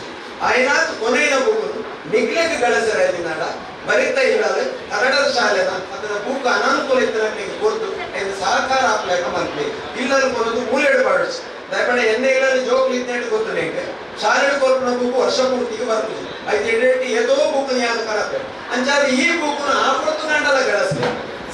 ಆಯ್ನಾತ್ ಕೊನೆಯ ಬುಕ್ ನಿಗ್ಲೆಗ್ ಕಳಸರ ನಾಡ ಬರಿತ ಇಲ್ಲದೆ ಕನ್ನಡದ ಶಾಲೆನ, ಅದರ ಬುಕ್ ಅನಾನುಕೂಲ ಇತ್ತರಂಗೆ ಗೊತ್ತು ಎಂದು ಸಹಕಾರ ಆಪ್ಲೇಕ ಬಂದ್ವಿ ಇಲ್ಲರ ಕೊನದು ಮೂಲೆಡು ಬಾಡಿಸ್ ದಯಪಡೆ ಎಣ್ಣೆ ಎಣ್ಣೆಗಳಲ್ಲಿ ಜೋಕ್ಲು ಇದ್ದೇನೆ ಗೊತ್ತು ನಿಂಗೆ ಶಾಲೆಗೆ ಕೊರ್ಪನ ಬುಕ್ ವರ್ಷ ಪೂರ್ತಿಗೆ ಬರ್ತದೆ ಐದು ಎಡೆಟಿ ಏದೋ ಬುಕ್ ನಿಯಾದ ಕರತೆ. ಅಂಚಾದ್ರೆ ಈ ಬುಕ್ನ ಆಪತ್ತು ಗಂಡಲ ಗಳಸ್ಲಿ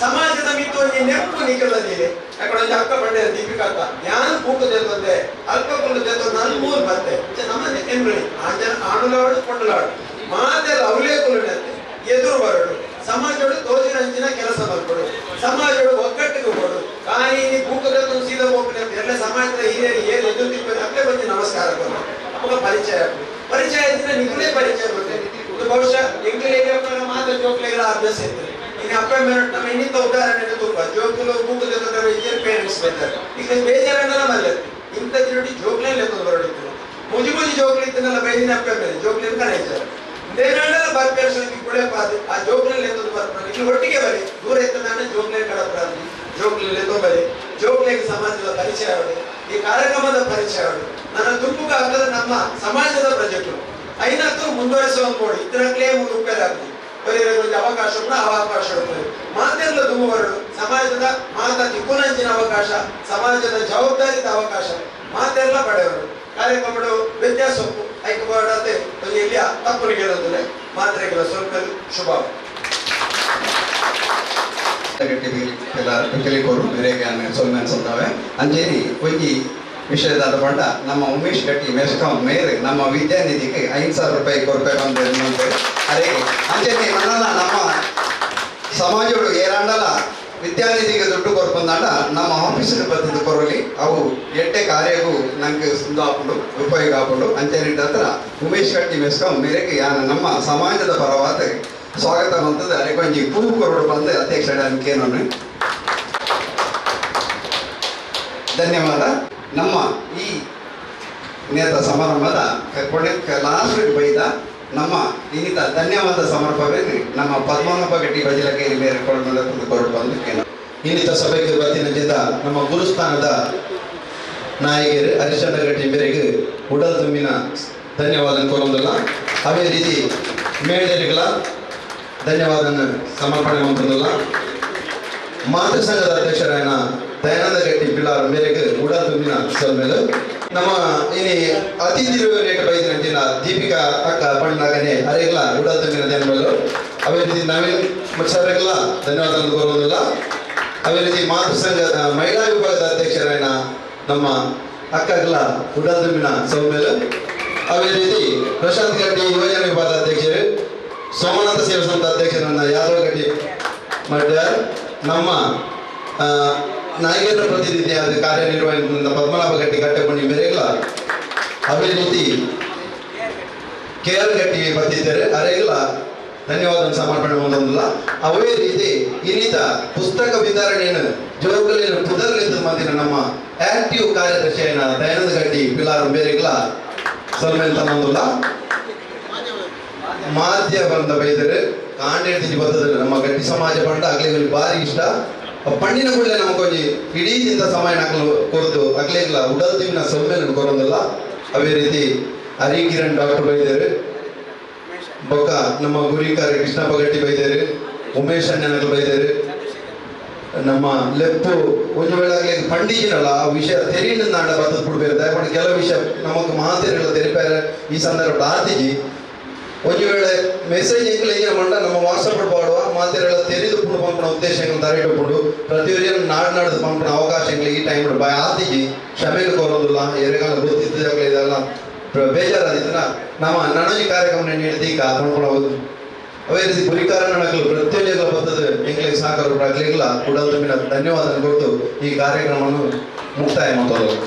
ಸಮಾಜದ ಮಿತ್ತು ನೆಂಪು ನೆನಪು ಒಂದು ಅಕ್ಕ ಬಂಡೆ ದೀಪಿಕಾ ಅಂತ. ಯಾನ್ ಬುಕ್ ಜೊತೆ ಅಲ್ಪ ಕೊಂಡು ತೆತ್ತೊಂದು ನನ್ ಮೂರು ಬಂತೆ ನಮ್ಮ ಎಂಬಳಿ ಆಂಜನ ಆಣುಲಾಡು ಕೊಂಡಲಾಡು ಮಾತೆಲ್ಲ ಅವಲೇಕುಲು ನೆತ್ತೆ ಎದುರು ಬರಡು ಸಮಾಜಗಳು ತೋಜಿನ ಅಂಚಿನ ಕೆಲಸ ಬರ್ಕೊಡು ಸಮಾಜಗಳು ಒಗ್ಗಟ್ಟಿಗೆ ಕೊಡು ಕಾಯಿ ಬೂಕದ ಸೀದಾ ಹೋಗ್ಲಿ ಅಂತ. ಎಲ್ಲ ಸಮಾಜದ ಹಿರಿಯರು ಏನು ಎದುರು ತಿಪ್ಪಿ ಅಲ್ಲೇ ಬಂದು ನಮಸ್ಕಾರ ಕೊಡು. ಅವಾಗ ಪರಿಚಯ ಪರಿಚಯ ಇದ್ರೆ ನಿಗಳೇ ಪರಿಚಯ ಬರ್ತೇನೆ ಬಹುಶಃ ಎಂಗ್ಲಿಗೆ ಮಾತ ಜೋಕ್ಲೆಗಳ ಅಭ್ಯಾಸ ಇನ್ನು ಅಪಾಯಿಂಟ್ಮೆಂಟ್ ನಮ್ಮ ಇನ್ನಿಂದ ಉದಾಹರಣೆ ತುಂಬ ಜೋಕುಲು ಬೂಕದ ಇಂಜಿಯರ್ ಪೇರೆಂಟ್ಸ್ ಬರ್ತಾರೆ ಈಗ ಬೇಜಾರನ್ನೆಲ್ಲ ಮಲ್ಲ ಇಂಥ ನೋಡಿ ಜೋಕ್ಲಲ್ಲಿ ಹೊರಡಿತ್ತು ಮುಜಿ ಮುಜಿ ಜೋಕ್ಲಿ ಇತ್ತನಲ್ಲ ಬೈದಿನ ಅಪಾಯಿಂಟ್ಮೆಂಟ್ ಜೋಕ್ಲಿ ಕಣಾಯ್ತಾರೆ ದೇನಾಳೆಲ್ಲ ಬರ್ಪೇರ್ಸೋದಕ್ಕೆ ಕುಳೆ ಪಾದೆ ಆ ಜೋಕ್ಲಲ್ಲಿ ಎತ್ತದು ಬರ್ತಾರೆ ಇಲ್ಲಿ ಒಟ್ಟಿಗೆ ಬರಿ ದೂರ ಎತ್ತದಾನೆ ಜೋಕ್ಲಿ ಕಡಪ್ರಾದ್ರಿ ಜೋಕ್ಲಿ ಎತ್ತೋ ಬರಿ ಜೋಕ್ಲಿಗೆ ಸಮಾಜದ ಪರಿಚಯ ಅವಳು ಈ ಕಾರ್ಯಕ್ರಮದ ಪರಿಚಯ ಅವಳು ನನ್ನ ನಮ್ಮ ಸಮಾಜದ ಪ್ರಜೆಗಳು ಐನತ್ತು ಮುಂದುವರಿಸುವ ನೋಡಿ ಮುಂದೆ ಉಪಯೋಗ ಆಗ್ತದೆ ಬರೀರೋರಿಗೆ ಅವಕಾಶ ಕೂಡ ಅವಕಾಶ ಇರ್ತದೆ. ಮಾತೆಲ್ಲ ದುಂಬುವರಡು ಸಮಾಜದ ಮಾತ ತಿಕ್ಕುನಂಚಿನ ಅವಕಾಶ, ಸಮಾಜದ ಜವಾಬ್ದಾರಿತ ಅವಕಾಶ. ಮಾತೆಲ್ಲ ಪಡೆಯವರು. ಕಾರ್ಯಕ್ರಮಗಳು ವ್ಯತ್ಯಾಸ ಐಕಬಾಡತೆ ಇಲ್ಲಿ ತಪ್ಪು ಮಾತ್ರೆ ಮಾತ್ರೆಗಳ ಸ್ವಲ್ಪ ಶುಭ ಕೆಲಕೋರು ಬೇರೆಗೆ ಸೊಲ್ಮೆನ್ ಸೊಂತಾವೆ. ಅಂಜೇರಿ ಒಂಜಿ ವಿಷಯದ ಪಂಡ ನಮ್ಮ ಉಮೇಶ್ ಗಟ್ಟಿ ಮೆಸ್ಕಾಂ ಮೇರೆ ನಮ್ಮ ವಿದ್ಯಾನಿಧಿಗೆ ಐದು ಸಾವಿರ ರೂಪಾಯಿ ಬಂದ ಅದೇ ನನ್ನಲ್ಲ, ನಮ್ಮ ಸಮಾಜಗಳು ಏರಾಂಡಲ ವಿದ್ಯಾನಿಧಿಗೆ ದುಡ್ಡು ಕೊರ್ಕೊಂಡಾಗ ನಮ್ಮ ಆಫೀಸಿಗೆ ಬಂದಿದ್ದು ಕೊರಲಿ. ಅವು ಎಟ್ಟೆ ಕಾರ್ಯಗೂ ನಂಗೆ ಸುಂದ ಹಾಕೊಂಡು ಉಪಯೋಗ ಹಾಕೊಂಡು ಅಂಚೇರಿಟ್ಟ ಹತ್ರ ಉಮೇಶ್ ಗಟ್ಟಿ ಮೆಸ್ಕಾಂ ಮೇರೆಗೆ ಯಾನ ನಮ್ಮ ಸಮಾಜದ ಪರವಾದ ಸ್ವಾಗತ ಬಂತದೆ ಅಲ್ಲಿ ಕೊಂಚಿ ಪೂ ಕೊರಡು ಬಂದ ಅಧ್ಯಕ್ಷ ಧನ್ಯವಾದ. ನಮ್ಮ ಈ ನೇತ ಸಮಾರಂಭದ ಕೊನೆ ಲಾಸ್ಟ್ ಬೈದ ನಮ್ಮ ಇನ್ನಿತ ಧನ್ಯವಾದ ಸಮರ್ಪಣೆ ನಮ್ಮ ಪದ್ಮನಾಭ ಗಟ್ಟಿ ಬಜಲಕ್ಕೆ ಬೇರೆ ಕೊಳ್ಳ ಬಂದಕ್ಕೆ ಇನ್ನಿತ ಸಭೆಗೆ ಪ್ರತಿನಿಧಿಸಿದ ನಮ್ಮ ಗುರುಸ್ಥಾನದ ನಾಯಕರು ಹರಿಶ್ಚಂದ್ರ ಗಟ್ಟಿ ಮೇರೆಗೆ ಉಡಲ್ ತುಂಬಿನ ಧನ್ಯವಾದ ಕೊರೊಂದಲ್ಲ ಅದೇ ರೀತಿ ಮೇಳರಿಗಳ ಧನ್ಯವಾದ ಸಮರ್ಪಣೆ ಮಾಡ್ತಿಲ್ಲ ಮಾತೃ ಸಂಘದ ಅಧ್ಯಕ್ಷರಾಯನ ದಯಾನಂದ ಗಟ್ಟಿ ಪಿಳ್ಳಾರ ಮೇರೆಗೆ ಕೂಡ ತುಂಬಿನ ಸಲ್ಮೇಲೆ ನಮ್ಮ ಇನಿ ಅತಿಥಿ ರೇಟ್ ಬೈದಿನ ದೀಪಿಕಾ ಅಕ್ಕ ಪಣ್ಣಾಗನೆ ಅರೆಗ್ಲ ಕೂಡ ತುಂಬಿನ ದೇನಮೇಲೆ ಅವೇ ರೀತಿ ನವೀನ್ ಮತ್ಸವರಿಗೆಲ್ಲ ಧನ್ಯವಾದ ಕೋರೋದಿಲ್ಲ ಅವೇ ರೀತಿ ಮಾತೃ ಸಂಘದ ಮಹಿಳಾ ವಿಭಾಗದ ಅಧ್ಯಕ್ಷರಾಯಣ ನಮ್ಮ ಅಕ್ಕಗಳ ಕೂಡ ತುಂಬಿನ ಸೌಮ್ಯಲು ಅದೇ ರೀತಿ ಪ್ರಶಾಂತ್ ಗಡ್ಡಿ ಯುವಜನ ವಿಭಾಗದ ಅಧ್ಯಕ್ಷರು, ಸೋಮನಾಥ ಸೇವಾ ಸಂಘದ ಅಧ್ಯಕ್ಷರನ್ನ ಯಾದವ್ ಗಡ್ಡಿ ಮಾಡ್ಯಾರ ನಮ್ಮ ನಾಯಕರ ಪ್ರತಿನಿಧಿಯಾದ ಕಾರ್ಯನಿರ್ವಹಿಸಿದ ಪದ್ಮನಾಭ ಗಟ್ಟಿ ಕಟ್ಟಕೊಂಡಿ ಮೇರೆಗಳ ಅವೇ ರೀತಿ ಆರ್ ಗಟ್ಟಿ ಬಂದಿದ್ದಾರೆ ಅರೆಲ್ಲ ಧನ್ಯವಾದ ಸಮರ್ಪಣೆ ಮಾಡೋದಿಲ್ಲ. ಅವೇ ರೀತಿ ಇನ್ನಿತ ಪುಸ್ತಕ ವಿತರಣೆಯನ್ನು, ಜೋಗಲಿನ ಪುದರ್ಲಿದ್ದ ಮಾತಿನ ನಮ್ಮ ಆಕ್ಟಿವ್ ಕಾರ್ಯದರ್ಶಿಯನ್ನ ದಯಾನಂದ ಗಟ್ಟಿ, ಪಿಲಾರ್ ಬೇರೆಗಳ ಸಲ್ಮೇನ್ ತನ್ನೊಂದಿಲ್ಲ ಮಾಧ್ಯ ಬಂದ ಬೈದರೆ ಕಾಂಡೇಡ್ತಿದ್ದು ಬರ್ತದೆ ನಮ್ಮ ಗಟ್ಟಿ ಸಮಾಜ ಪಟ್ಟ ಅಗ್ಲಿಗಳಿಗೆ ಭಾರಿ ಇಷ್ಟ. ಪಣ್ಣಿನ ಗುಳ್ಳೆ ನಮಗೊಂದು ಇಡೀ ಇಂಥ ಸಮಯ ನಾಲ್ಕು ಕೊರತು ಇಲ್ಲ ಉಡಲ್ ತಿಮ್ಮಿನ ಸೊಮ್ಮೆನ ಕೊರೋದಲ್ಲ ಅವೇ ರೀತಿ ಹರಿಕಿರಣ್ ಡಾಕ್ಟರ್ ಬೈದರು ಬೊಕ್ಕ ನಮ್ಮ ಗುರಿಕಾರ ಕೃಷ್ಣಪ್ಪ ಗಟ್ಟಿ ಬೈದರು ಉಮೇಶ್ ಅಣ್ಣನಗಳು ಬೈದರು ನಮ್ಮ ಲೆಪ್ಪು, ಒಂದು ವೇಳೆ ಪಂಡಿಜಿನಲ್ಲ ಆ ವಿಷಯ ತೆರಿನ ನಾಡ ಬರ್ತದ ಬಿಡ್ಬೇಕು ದಯಮಾಡಿ ಕೆಲವು ವಿಷಯ ನಮಗೆ ಮಾತಿರಲ್ಲ ತೆರಿಪಾರ ಈ ಸಂದರ್ಭ ಆತಿಜಿ ಒಂದು ವೇಳೆ ಮೆಸೇಜ್ ಎಂಕ್ಲೆ ಈಗ ಮಂಡ ನಮ್ಮ ವಾಟ್ಸಪ್ ಪಾಡುವ ಮಾತಿರಲ್ಲ ತೆರಿದು ಪುಂಡು ಪಂಪಣ ಉದ್ದೇಶಗಳು ತರೆಯಿಟ್ಟುಕೊಂಡು ಪ್ರತಿಯೊರಿಯನ್ನು ನಾಡು ಪಂಪನ ಪಂಪಣ ಅವಕಾಶಗಳು ಈ ಟೈಮ್ ಬಾಯ್ ಆತಿಗೆ ಕ್ಷಮೆಗೆ ಕೋರೋದಿಲ್ಲ, ಎರಗಾಲ ಗೊತ್ತಿದ್ದ ಇದೆಲ್ಲ ಬೇಜಾರಾದಿದ್ದನ ನಮ್ಮ ನನಜಿ ಕಾರ್ಯಕ್ರಮ ನೀಡಿದ ಈಗ ಪಂಪಣ ಅವೇ ರೀತಿ ಗುರಿಕಾರ ನಡಕಲು ಪ್ರತಿಯೊಂದು ಬರ್ತದೆ. ಎಂಗ್ಲಿಗೆ ಸಹಕಾರ ಕೂಡ ಕೂಡ ಧನ್ಯವಾದ ಕೊಟ್ಟು ಈ ಕಾರ್ಯಕ್ರಮವನ್ನು ಮುಕ್ತಾಯ ಮಾಡೋದು